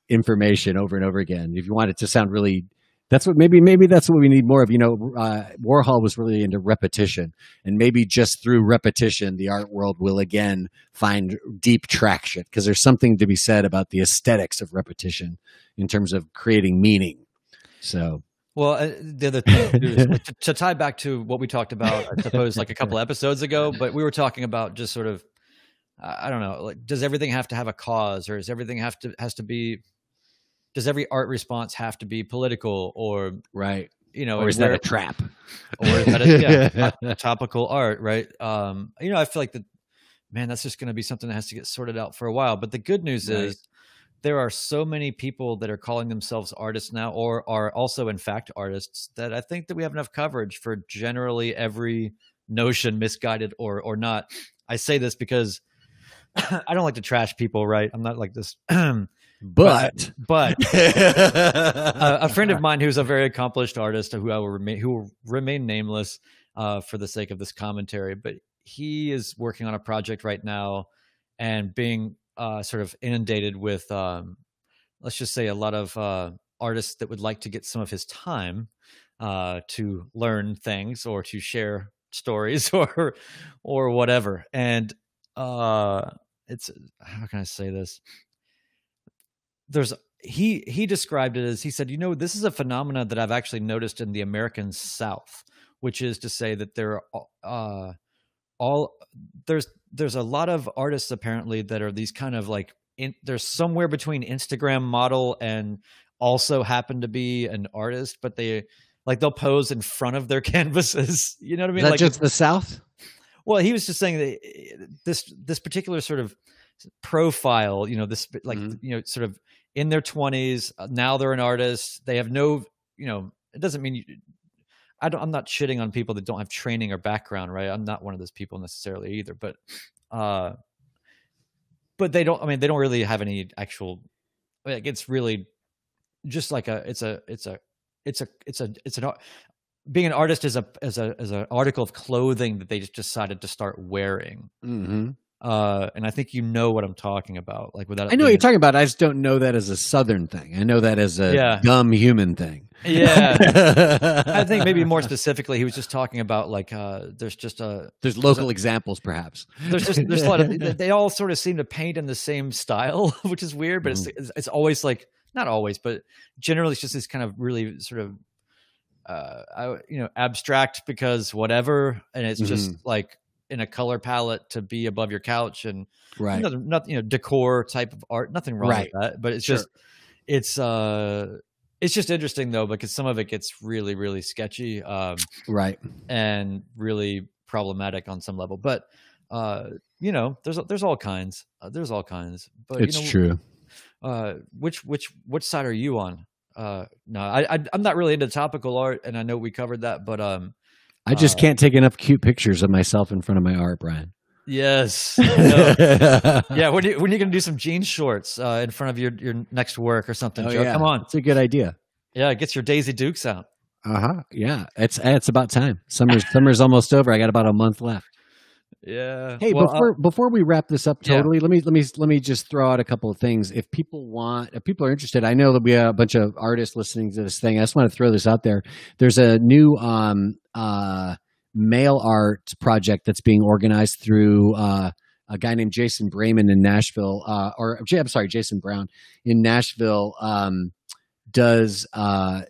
information over and over again. If you want it to sound really that's what maybe maybe that's what we need more of. You know, uh, Warhol was really into repetition, and maybe just through repetition, the art world will again find deep traction because there's something to be said about the aesthetics of repetition in terms of creating meaning. So. Well, uh, the other thing to, to tie back to what we talked about, I suppose, like a couple episodes ago, but we were talking about just sort of, I don't know, like, does everything have to have a cause, or does everything have to has to be does every art response have to be political or right? You know, or is that a trap? Or is that a, yeah, topical art? Right? Um, you know, I feel like the man that's just going to be something that has to get sorted out for a while. But the good news right. is there are so many people that are calling themselves artists now or are also in fact artists that I think that we have enough coverage for generally every notion misguided or or not. I say this because I don't like to trash people, right? I'm not like this But but, but a, a, friend of mine who's a very accomplished artist who I will remain who will remain nameless uh, for the sake of this commentary, but he is working on a project right now and being uh, sort of inundated with um, let's just say a lot of uh, artists that would like to get some of his time uh, to learn things or to share stories or or whatever. And uh it's how can i say this? There's he he described it as he said, you know, this is a phenomenon that I've actually noticed in the American South, which is to say that there are uh, all there's there's a lot of artists apparently that are these kind of like in, there's somewhere between Instagram model and also happen to be an artist, but they like they'll pose in front of their canvases. You know what I mean? Is that like just the South? Well, he was just saying that eh, this this particular sort of profile, you know, this like mm-hmm. you know, sort of in their 20s uh, now they're an artist they have no you know it doesn't mean you I don't, I'm not shitting on people that don't have training or background, right? I'm not one of those people necessarily either, but, uh, but they don't, I mean, they don't really have any actual, like, it's really just like a, it's a, it's a, it's a, it's a, it's an, being an artist is a, as a, as an article of clothing that they just decided to start wearing. Mm-hmm. Uh, and I think you know what I'm talking about. Like without, I know what you're talking about. I just don't know that as a Southern thing. I know that as a yeah. dumb human thing. Yeah. I think maybe more specifically, he was just talking about like uh, there's just a there's local examples, perhaps. there's just there's a lot of they all sort of seem to paint in the same style, which is weird. But it's it's, it's always like not always, but generally it's just this kind of really sort of uh, I, you know abstract because whatever, and it's just like in a color palette to be above your couch and Right. nothing, nothing you know decor type of art nothing wrong Right. with that but it's Sure. just it's uh it's just interesting though because some of it gets really really sketchy um Right. and really problematic on some level but uh you know there's there's all kinds uh, there's all kinds but It's you know true. uh which which which side are you on uh no I, I i'm not really into topical art and i know we covered that but um I just Uh, can't take enough cute pictures of myself in front of my art, Brian. yes no. yeah when you when you gonna do some jeans shorts uh in front of your your next work or something Oh, Joe? yeah. come on It's a good idea. Yeah, it gets your Daisy Dukes out. Uh huh. Yeah. It's it's about time. Summer's summer's almost over. I got about a month left. Yeah. Hey, Well, uh, before before we wrap this up Yeah. totally, let me let me let me just throw out a couple of things. If people want, if people are interested, I know that we have a bunch of artists listening to this thing. I just want to throw this out there. There's a new um uh mail art project that's being organized through uh a guy named Jason Brayman in Nashville, uh, or I'm sorry, Jason Brown in Nashville, um, does uh,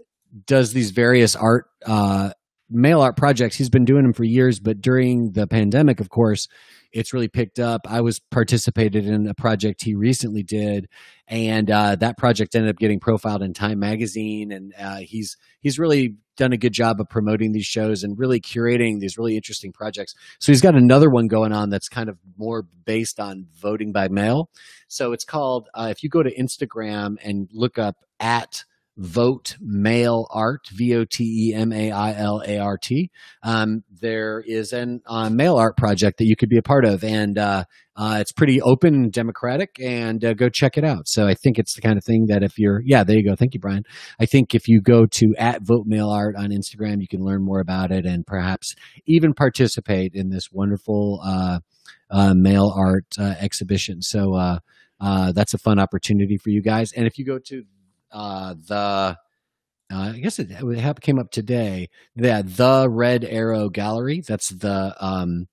does these various art uh, mail art projects. He's been doing them for years, but during the pandemic, of course, it's really picked up. I was participated in a project he recently did, and uh, that project ended up getting profiled in Time Magazine. And uh, he's he's really done a good job of promoting these shows and really curating these really interesting projects. So he's got another one going on that's kind of more based on voting by mail. So it's called. Uh, if you go to Instagram and look up at vote mail art v-o-t-e-m-a-i-l-a-r-t um, there is an uh, mail art project that you could be a part of and uh, uh, it's pretty open democratic and uh, go check it out. So i think it's the kind of thing that if you're yeah there you go. Thank you brian. I think if you go to at vote mail art on instagram you can learn more about it and perhaps even participate in this wonderful uh, uh, mail art exhibition. So that's a fun opportunity for you guys. And if you go to uh, the uh, I guess it, came up today. The the Red Arrow Gallery. That's the um,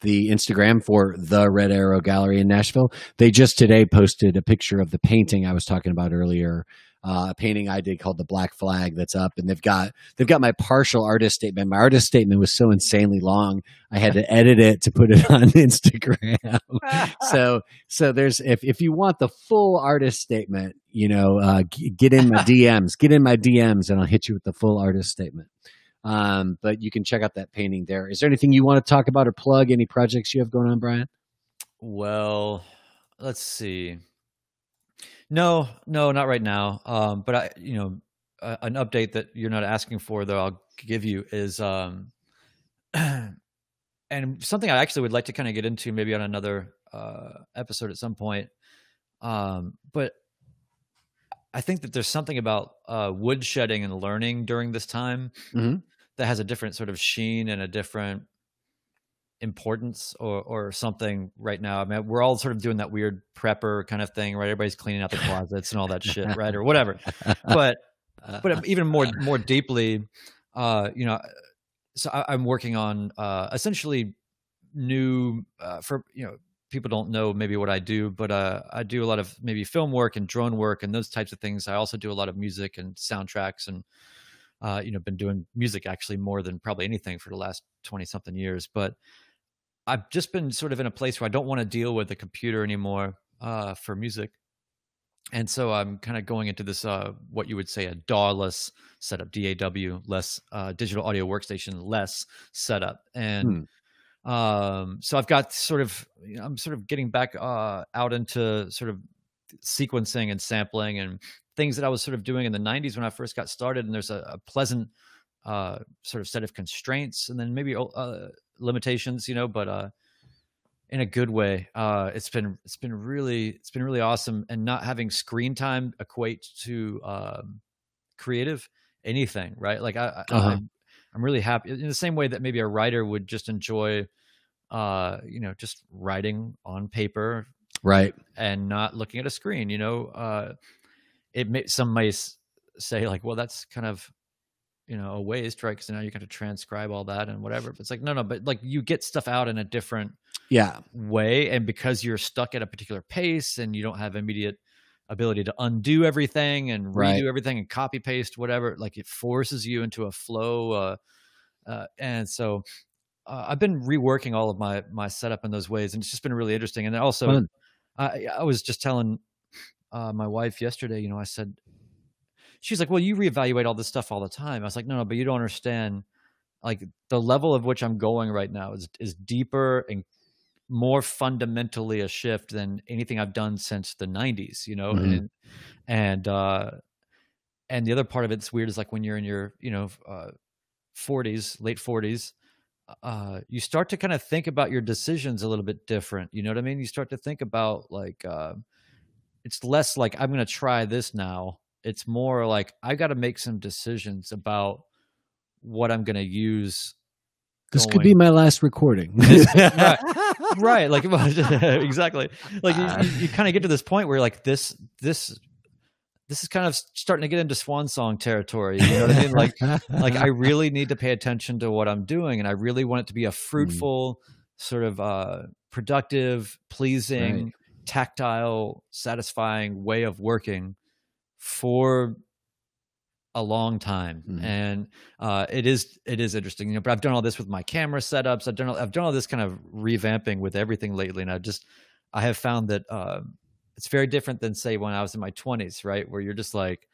the Instagram for the Red Arrow Gallery in Nashville. They just today posted a picture of the painting I was talking about earlier. Uh, a painting I did called the Black Flag that's up, and they've got they've got my partial artist statement. My artist statement was so insanely long, I had to edit it to put it on Instagram. so so there's if if you want the full artist statement, you know, uh, g- get in my DMs, get in my DMs, and I'll hit you with the full artist statement. Um, but you can check out that painting there. Is there anything you want to talk about or plug? Any projects you have going on, Brian? well, let's see. No, no, not right now. Um, but I, you know, uh, an update that you're not asking for, though, I'll give you is, um, and something I actually would like to kind of get into maybe on another uh, episode at some point. Um, but I think that there's something about uh, wood shedding and learning during this time Mhm. that has a different sort of sheen and a different importance or or something right now. I mean, we're all sort of doing that weird prepper kind of thing, right? Everybody's cleaning out the closets and all that shit, right? Or whatever. But but even more more deeply, uh, you know, so I, I'm working on uh, essentially new uh, for you know people don't know maybe what I do, but uh, I do a lot of maybe film work and drone work and those types of things. I also do a lot of music and soundtracks and uh, you know been doing music actually more than probably anything for the last 20 something years but i've just been sort of in a place where i don't want to deal with the computer anymore uh, for music. And so i'm kind of going into this uh, what you would say a DAW-less setup daw less uh, digital audio workstation less setup. And um, so i've got sort of you know, i'm sort of getting back uh, out into sort of sequencing and sampling and things that I was sort of doing in the 90s when I first got started. And there's a, a pleasant uh, sort of set of constraints. And then maybe uh, limitations, you know, but uh, in a good way. Uh, it's been it's been really it's been really awesome, and not having screen time equate to um, creative anything, right? Like I, I Uh-huh. I'm, I'm really happy in the same way that maybe a writer would just enjoy, uh, you know, just writing on paper right. and not looking at a screen you know uh it may some may say like well that's kind of you know a waste right because now you got to transcribe all that and whatever but it's like no no but like you get stuff out in a different yeah way and because you're stuck at a particular pace and you don't have immediate ability to undo everything and redo Right. everything and copy paste whatever like it forces you into a flow uh, uh, and so uh, i've been reworking all of my my setup in those ways and it's just been really interesting and also. I, I was just telling uh, my wife yesterday you know i said she's like well you reevaluate all this stuff all the time i was like no no but you don't understand like the level of which i'm going right now is is deeper and more fundamentally a shift than anything i've done since the 90s you know Mhm. and and uh and the other part of it's weird is like when you're in your you know uh 40s late 40s uh you start to kind of think about your decisions a little bit different you know what i mean you start to think about like uh it's less like i'm going to try this now it's more like i got to make some decisions about what i'm going to use This could be my last recording. right. right like exactly. Like you, you, you kind of get to this point where like this this this is kind of starting to get into swan song territory you know what i mean? Like like i really need to pay attention to what i'm doing and i really want it to be a fruitful sort of uh productive pleasing tactile satisfying way of working for a long time. Mhm. and uh it is it is interesting you know but i've done all this with my camera setups. I've done all, i've done all this kind of revamping with everything lately. And i just i have found that uh it's very different than say when i was in my 20s right? Where you're just like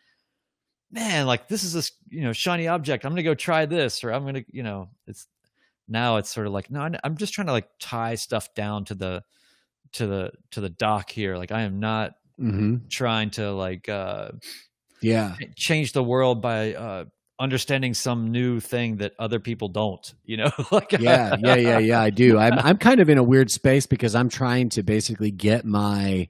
man like this is this you know shiny object. I'm gonna go try this or i'm gonna you know it's now it's sort of like no i'm just trying to like tie stuff down to the to the to the dock here. Like i am not hmm trying to like uh Yeah. change the world by uh understanding some new thing that other people don't you know like yeah, yeah, yeah, yeah. I do. I'm I'm kind of in a weird space because I'm trying to basically get my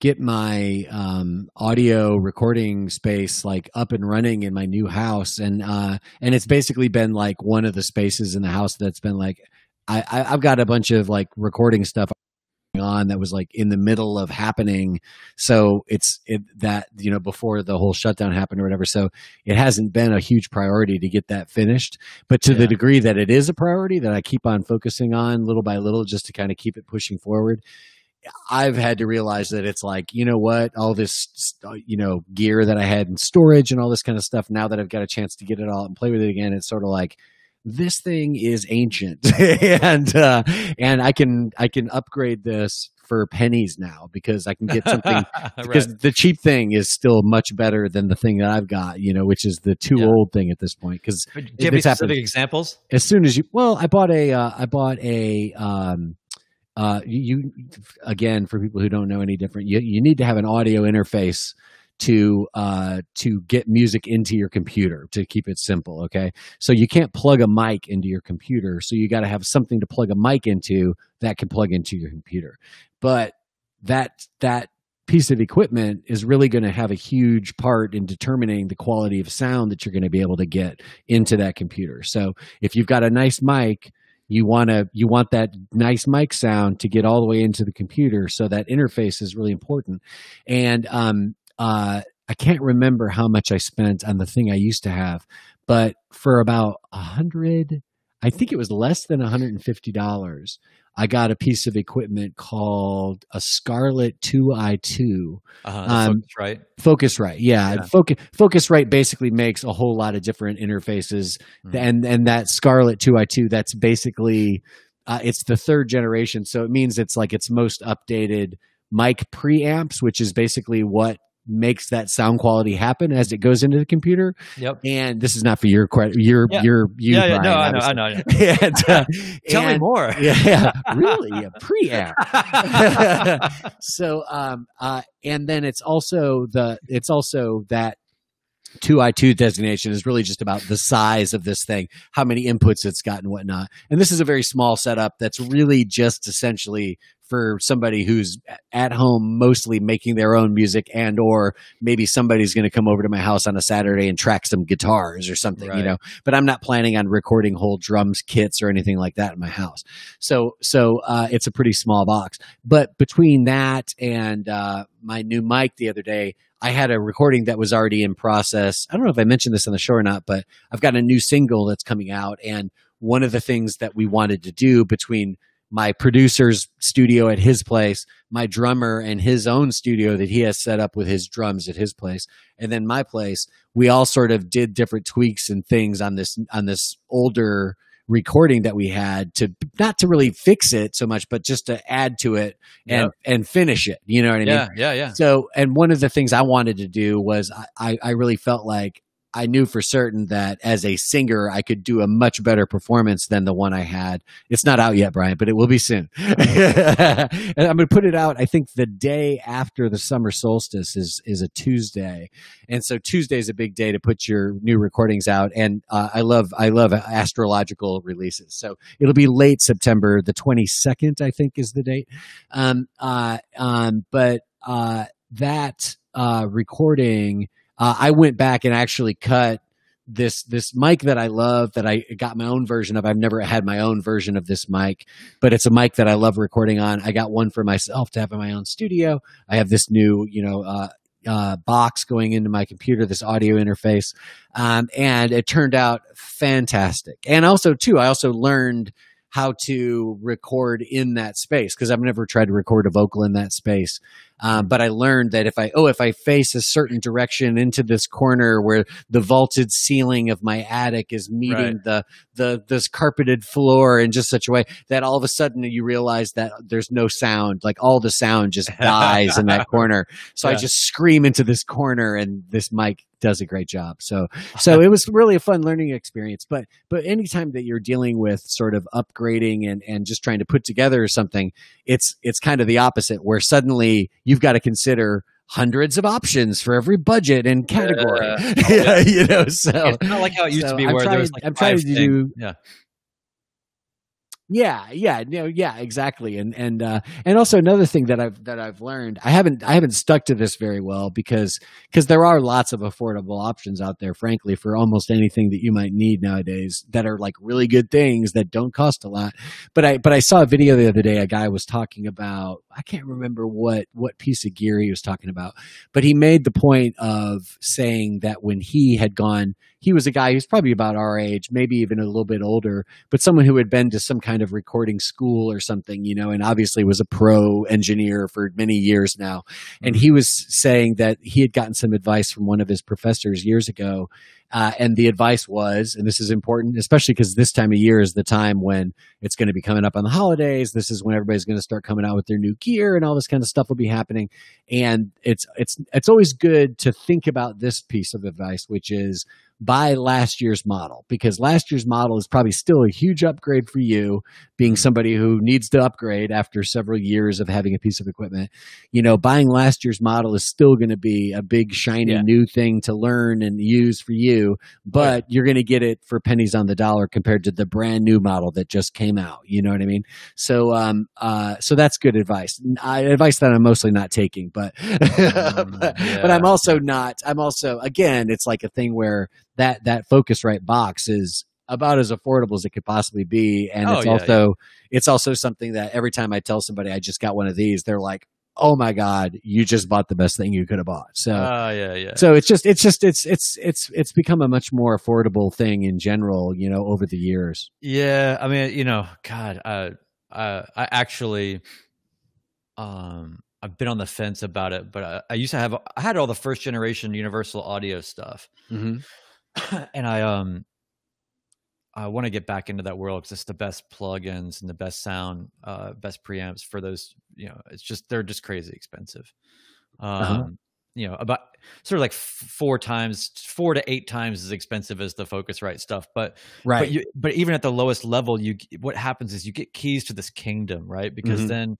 get my um, audio recording space like up and running in my new house, and uh, and it's basically been like one of the spaces in the house that's been like I, I I've got a bunch of like recording stuff on that was like in the middle of happening. So it's it that you know before the whole shutdown happened or whatever. So it hasn't been a huge priority to get that finished. But to the degree that it is a priority that I keep on focusing on little by little just to kind of keep it pushing forward I've had to realize that it's like, you know what, all this, uh, you know, gear that I had in storage and all this kind of stuff. Now that I've got a chance to get it all and play with it again, it's sort of like this thing is ancient, and uh, and I can I can upgrade this for pennies now because I can get something because right. the cheap thing is still much better than the thing that I've got, you know, which is the too Yeah. old thing at this point. Because give any this happens- examples as soon as you well i bought a uh, i bought a um uh you, you again for people who don't know any different you, you need to have an audio interface to uh to get music into your computer to keep it simple okay so you can't plug a mic into your computer so you got to have something to plug a mic into that can plug into your computer but that that piece of equipment is really going to have a huge part in determining the quality of sound that you're going to be able to get into that computer. So if you've got a nice mic, you want to you want that nice mic sound to get all the way into the computer. So that interface is really important. And um, uh, I can't remember how much I spent on the thing I used to have, but for about a hundred, I think it was less than hundred and fifty dollars. I got a piece of equipment called a Scarlett 2i2 uh-huh, um, focus, right Focusrite, yeah. Yeah. Focus Focusrite basically makes a whole lot of different interfaces, Mhm. and and that Scarlett Two I Two that's basically uh, it's the third generation, so it means it's like its most updated mic preamps, which is basically what makes that sound quality happen as it goes into the computer. yep And this is not for your credit, your Yeah. your you. yeah, yeah no i know i know and, uh, tell me more Yeah, yeah, really, a preamp so um uh and then it's also the it's also that 2i2 designation is really just about the size of this thing how many inputs it's got and whatnot and this is a very small setup that's really just essentially for somebody who's at home mostly making their own music and or maybe somebody's going to come over to my house on a saturday and track some guitars or something you know but i'm not planning on recording whole drums kits or anything like that in my house so so uh, it's a pretty small box but between that and uh, my new mic the other day I had a recording that was already in process. I don't know if I mentioned this on the show or not, but I've got a new single that's coming out. And one of the things that we wanted to do between my producer's studio at his place, my drummer and his own studio that he has set up with his drums at his place, and then my place, we all sort of did different tweaks and things on this on this older recording that we had to not to really fix it so much, but just to add to it and yep. and finish it. You know what I yeah, mean? Yeah, yeah, yeah. So, and one of the things I wanted to do was I I really felt like I knew for certain that as a singer, I could do a much better performance than the one I had. It's not out yet, Brian, but it will be soon. and I'm going to put it out. I think the day after the summer solstice is is a Tuesday, and so Tuesday is a big day to put your new recordings out. And uh, I love I love astrological releases, so it'll be late September, the 22nd, I think is the date. Um, uh, um, but uh, that uh, recording uh, I went back and actually cut this this mic that I love that I got my own version of. I've never had my own version of this mic, but it's a mic that I love recording on. I got one for myself to have in my own studio. I have this new, you know, uh, uh, box going into my computer, this audio interface, um, and it turned out fantastic. And also, too, I also learned how to record in that space because I've never tried to record a vocal in that space. Um, but I learned that if I oh if I face a certain direction into this corner where the vaulted ceiling of my attic is meeting right. the the this carpeted floor in just such a way that all of a sudden you realize that there's no sound like all the sound just dies in that corner. So yeah. I just scream into this corner and this mic does a great job. So so it was really a fun learning experience. But but anytime that you're dealing with sort of upgrading and and just trying to put together something, it's it's kind of the opposite where suddenly you've got to consider hundreds of options for every budget and category. Uh, yeah. you know, so it's not like how it used so to be where trying, there was like I'm trying to do yeah. Yeah, yeah, no, yeah, exactly. And and uh, and also another thing that I've that I've learned, I haven't I haven't stuck to this very well because because there are lots of affordable options out there, frankly, for almost anything that you might need nowadays that are like really good things that don't cost a lot. But I but I saw a video the other day. A guy was talking about I can't remember what what piece of gear he was talking about, but he made the point of saying that when he had gone he was a guy who's probably about our age, maybe even a little bit older, but someone who had been to some kind of recording school or something, you know, and obviously was a pro engineer for many years now. And mm-hmm. he was saying that he had gotten some advice from one of his professors years ago uh, and the advice was, and this is important, especially because this time of year is the time when it's going to be coming up on the holidays. This is when everybody's going to start coming out with their new gear and all this kind of stuff will be happening. And it's it's it's always good to think about this piece of advice, which is buy last year's model because last year's model is probably still a huge upgrade for you being mm-hmm. somebody who needs to upgrade after several years of having a piece of equipment you know buying last year's model is still going to be a big shiny yeah. new thing to learn and use for you but you're going to get it for pennies on the dollar compared to the brand new model that just came out you know what i mean so um uh so that's good advice uh, advice that i'm mostly not taking but mm, but, yeah. but i'm also not i'm also again it's like a thing where that that Focusrite box is about as affordable as it could possibly be, and oh, it's yeah, also yeah. it's also something that every time I tell somebody I just got one of these, they're like, "Oh my god, you just bought the best thing you could have bought." So, uh, yeah, yeah. So it's just it's just it's it's it's it's become a much more affordable thing in general, you know, over the years. Yeah, I mean, you know, God, uh, uh, I actually, um, I've been on the fence about it, but I, I, used to have I had all the first generation Universal Audio stuff. Mm-hmm. and I um I want to get back into that world because it's the best plugins and the best sound, uh, best preamps for those. You know, it's just they're just crazy expensive. Uh-huh. Um, uh-huh. You know, about sort of like four times, four to eight times as expensive as the Focusrite stuff. But right, but, you, but even at the lowest level, you what happens is you get keys to this kingdom, right? Because mm-hmm. then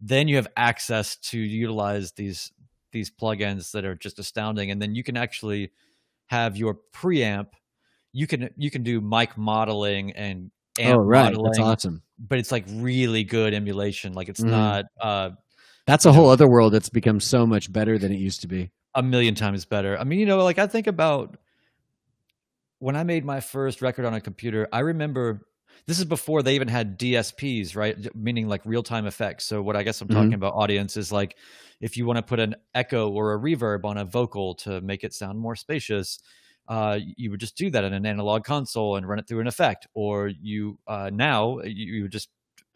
then you have access to utilize these these plugins that are just astounding, and then you can actually have your preamp you can you can do mic modeling and amp oh right modeling, that's awesome but it's like really good emulation like it's mm. not uh that's a whole know, other world that's become so much better than it used to be a million times better i mean you know like i think about when i made my first record on a computer i remember this is before they even had DSPs, right? Meaning like real time effects. So what I guess I'm Mhm. talking about audience is like if you want to put an echo or a reverb on a vocal to make it sound more spacious, uh, you would just do that in an analog console and run it through an effect. Or you uh, now you, you would just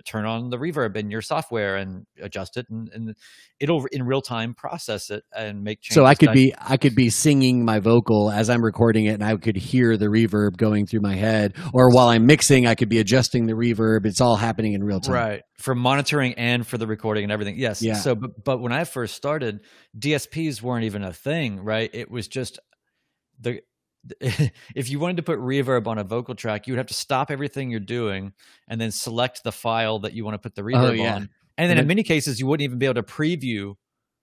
turn on the reverb in your software and adjust it, and, and it'll in real time process it and make changes. So I could be I could be singing my vocal as I'm recording it, and I could hear the reverb going through my head. Or while I'm mixing, I could be adjusting the reverb. It's all happening in real time. right for monitoring and for the recording and everything yes Yeah. so but, but when i first started dsps weren't even a thing right it was just the if you wanted to put reverb on a vocal track you would have to stop everything you're doing and then select the file that you want to put the reverb Oh, yeah. on and then in many cases you wouldn't even be able to preview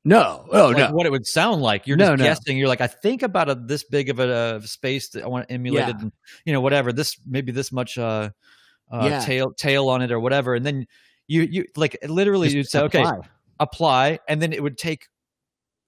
No. Oh like, no. what it would sound like. You're No, just no. guessing. You're like, I think about a, this big of a uh, space that I want emulated, Yeah. and you know, whatever. This maybe this much uh, uh, Yeah. tail tail on it or whatever, and then you you like literally you'd say, okay, apply. apply, and then it would take.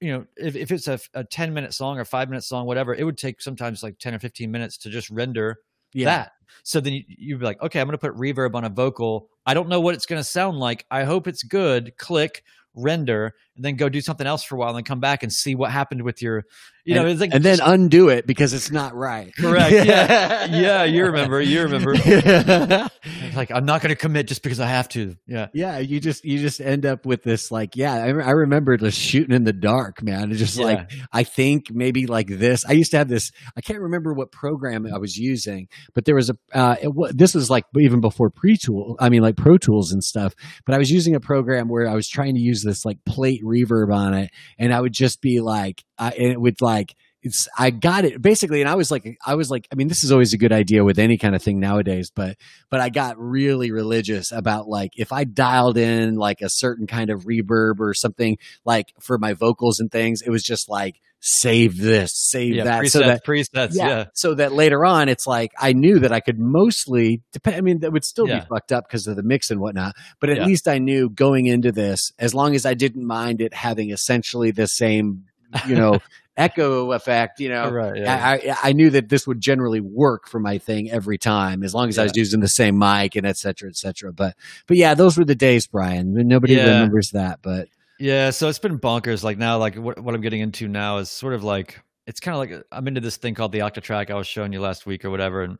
You know, if, if it's a, a 10 minute song or five minute song, whatever, it would take sometimes like 10 or 15 minutes to just render Yeah. that. So then you, you'd be like, okay, I'm going to put reverb on a vocal. I don't know what it's going to sound like. I hope it's good. Click, render, and then go do something else for a while and then come back and see what happened with your, you know, and, it's like, and then undo it because it's not right. correct. Yeah. yeah. You remember. You remember. yeah. Like, I'm not going to commit just because I have to. Yeah. Yeah, you just you just end up with this like yeah. I, I remember just shooting in the dark, man. It's just like I think maybe like this. I used to have this. I can't remember what program I was using, but there was a. Uh, it, this was like even before Pre Tool. I mean, like Pro Tools and stuff. But I was using a program where I was trying to use this like plate reverb on it, and I would just be like, I, and it would like. It's I got it basically, and I was like, I was like, I mean, this is always a good idea with any kind of thing nowadays, but but I got really religious about like if I dialed in like a certain kind of reverb or something like for my vocals and things, it was just like save this, save Yeah. that, Presets. so that presets. yeah, Yeah. so that later on it's like I knew that I could mostly depend. I mean, that would still Yeah. be fucked up because of the mix and whatnot, but at least I knew going into this, as long as I didn't mind it having essentially the same, you know, echo effect, you know, Right. Yeah. I, I I knew that this would generally work for my thing every time, as long as I was using the same mic and et cetera, et cetera. But but yeah, those were the days, Brian. Nobody remembers that, but Yeah, so it's been bonkers. Like now, like what, what I'm getting into now is sort of like it's kind of like I'm into this thing called the Octatrack I was showing you last week or whatever, and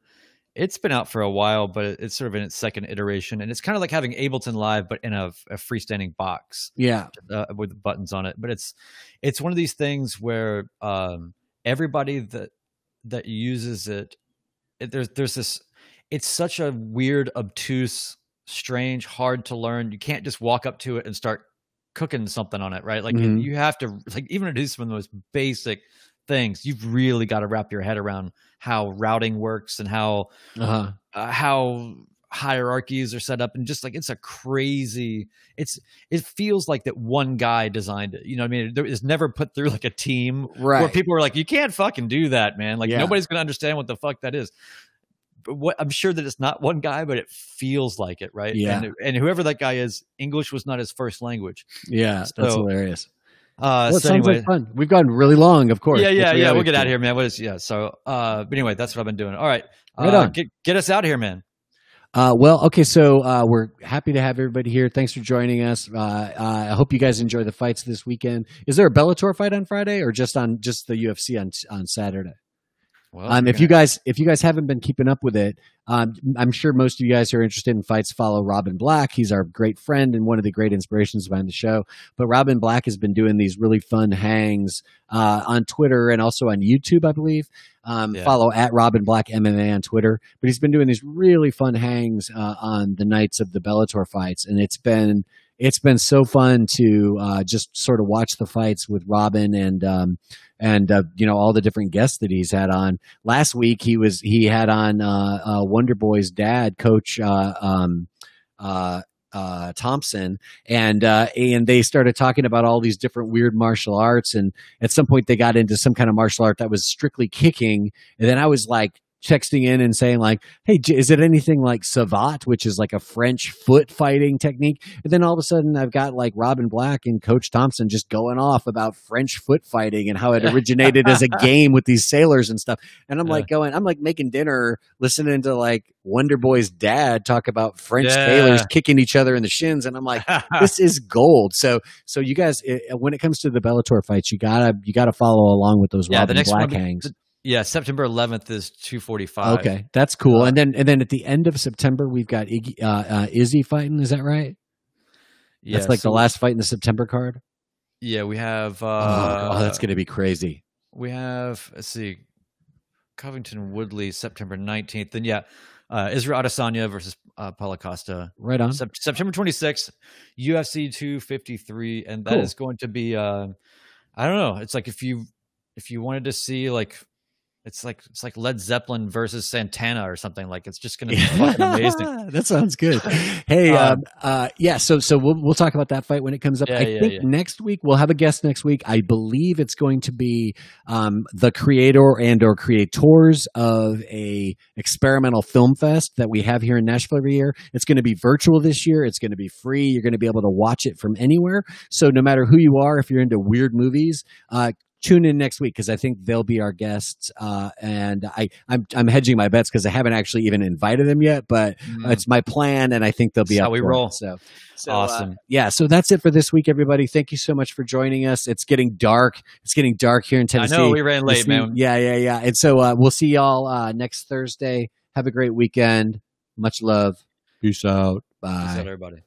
it's been out for a while, but it's sort of in its second iteration, and it's kind of like having Ableton Live, but in a, a freestanding box yeah, uh, with buttons on it. But it's it's one of these things where um, everybody that that uses it, it, there's there's this. It's such a weird, obtuse, strange, hard to learn. You can't just walk up to it and start cooking something on it, right? Like Mhm. you have to like even to do some of the most basic things. You've really got to wrap your head around how routing works and how uh-huh. uh, how hierarchies are set up and just like it's a crazy it's it feels like that one guy designed it you know what i mean there is never put through like a team right where people are like you can't fucking do that man like Yeah. nobody's gonna understand what the fuck that is what i'm sure that it's not one guy but it feels like it right Yeah. and, and whoever that guy is english was not his first language yeah, that's hilarious. uh Well, so sounds anyway like fun. We've gone really long, of course. yeah yeah yeah we'll get out of here man what is yeah so uh but anyway that's what i've been doing all right Right uh, on. get, get us out of here man Uh, well, okay, so uh, we're happy to have everybody here. Thanks for joining us. Uh, uh, I hope you guys enjoy the fights this weekend. Is there a Bellator fight on Friday, or just on just the UFC on on Saturday? Well, Um, if you guys if you guys haven't been keeping up with it, um, I'm sure most of you guys who are interested in fights follow Robin Black. He's our great friend and one of the great inspirations behind the show. But Robin Black has been doing these really fun hangs uh, on Twitter and also on YouTube, I believe. Um, Yeah. Follow at Robin Black MMA on Twitter. But he's been doing these really fun hangs uh, on the nights of the Bellator fights, and it's been it's been so fun to uh, just sort of watch the fights with Robin and um, and uh, you know all the different guests that he's had on. Last week he was he had on uh, uh, Wonder Boy's dad, Coach uh, um, uh, uh, Thompson, and uh, and they started talking about all these different weird martial arts, and at some point they got into some kind of martial art that was strictly kicking, and then I was like texting in and saying like, "Hey, is it anything like savate, which is like a French foot fighting technique?" And then all of a sudden, I've got like Robin Black and Coach Thompson just going off about French foot fighting and how it originated as a game with these sailors and stuff. And I'm Yeah. like going, I'm like making dinner, listening to like Wonder Boy's dad talk about French Yeah. sailors kicking each other in the shins, and I'm like, this is gold. So, so you guys, i when it comes to the Bellator fights, you gotta you gotta follow along with those Yeah, the Robin next Black one- hangs. Yeah, September 11th is 245. Okay, that's cool. Uh, and then and then at the end of September, we've got Iggy, uh, uh, Izzy fighting. Is that right? Yeah, that's like so the last fight in the September card. Yeah, we have. Uh, oh, oh, that's gonna be crazy. We have. Let's see, Covington Woodley September 19th. Then yeah, uh, Israel Adesanya versus uh, Paulo Costa. Right on. Sep- September 26th, UFC 253, and that is Cool. going to be. Uh, I don't know. It's like if you if you wanted to see like. It's like it's like Led Zeppelin versus Santana or something. Like it's just gonna be fucking amazing. that sounds good. Hey, Uh, um, uh, yeah. So, so we'll we'll talk about that fight when it comes up. Yeah, I yeah, think yeah. next week we'll have a guest. Next week, I believe it's going to be um, the creator and or creators of a experimental film fest that we have here in Nashville every year. It's going to be virtual this year. It's going to be free. You're going to be able to watch it from anywhere. So, no matter who you are, if you're into weird movies, uh, tune in next week because I think they'll be our guests. Uh, and I, I'm, I'm hedging my bets because I haven't actually even invited them yet, but Mm. it's my plan, and I think they'll be That's up how we it. roll. So, so uh, Awesome. yeah, so that's it for this week, everybody. Thank you so much for joining us. It's getting dark. It's getting dark here in I Tennessee. know we ran late, man. Yeah, yeah, yeah. And so uh, we'll see y'all uh, next Thursday. Have a great weekend. Much love. Peace out. Peace Bye. out, everybody.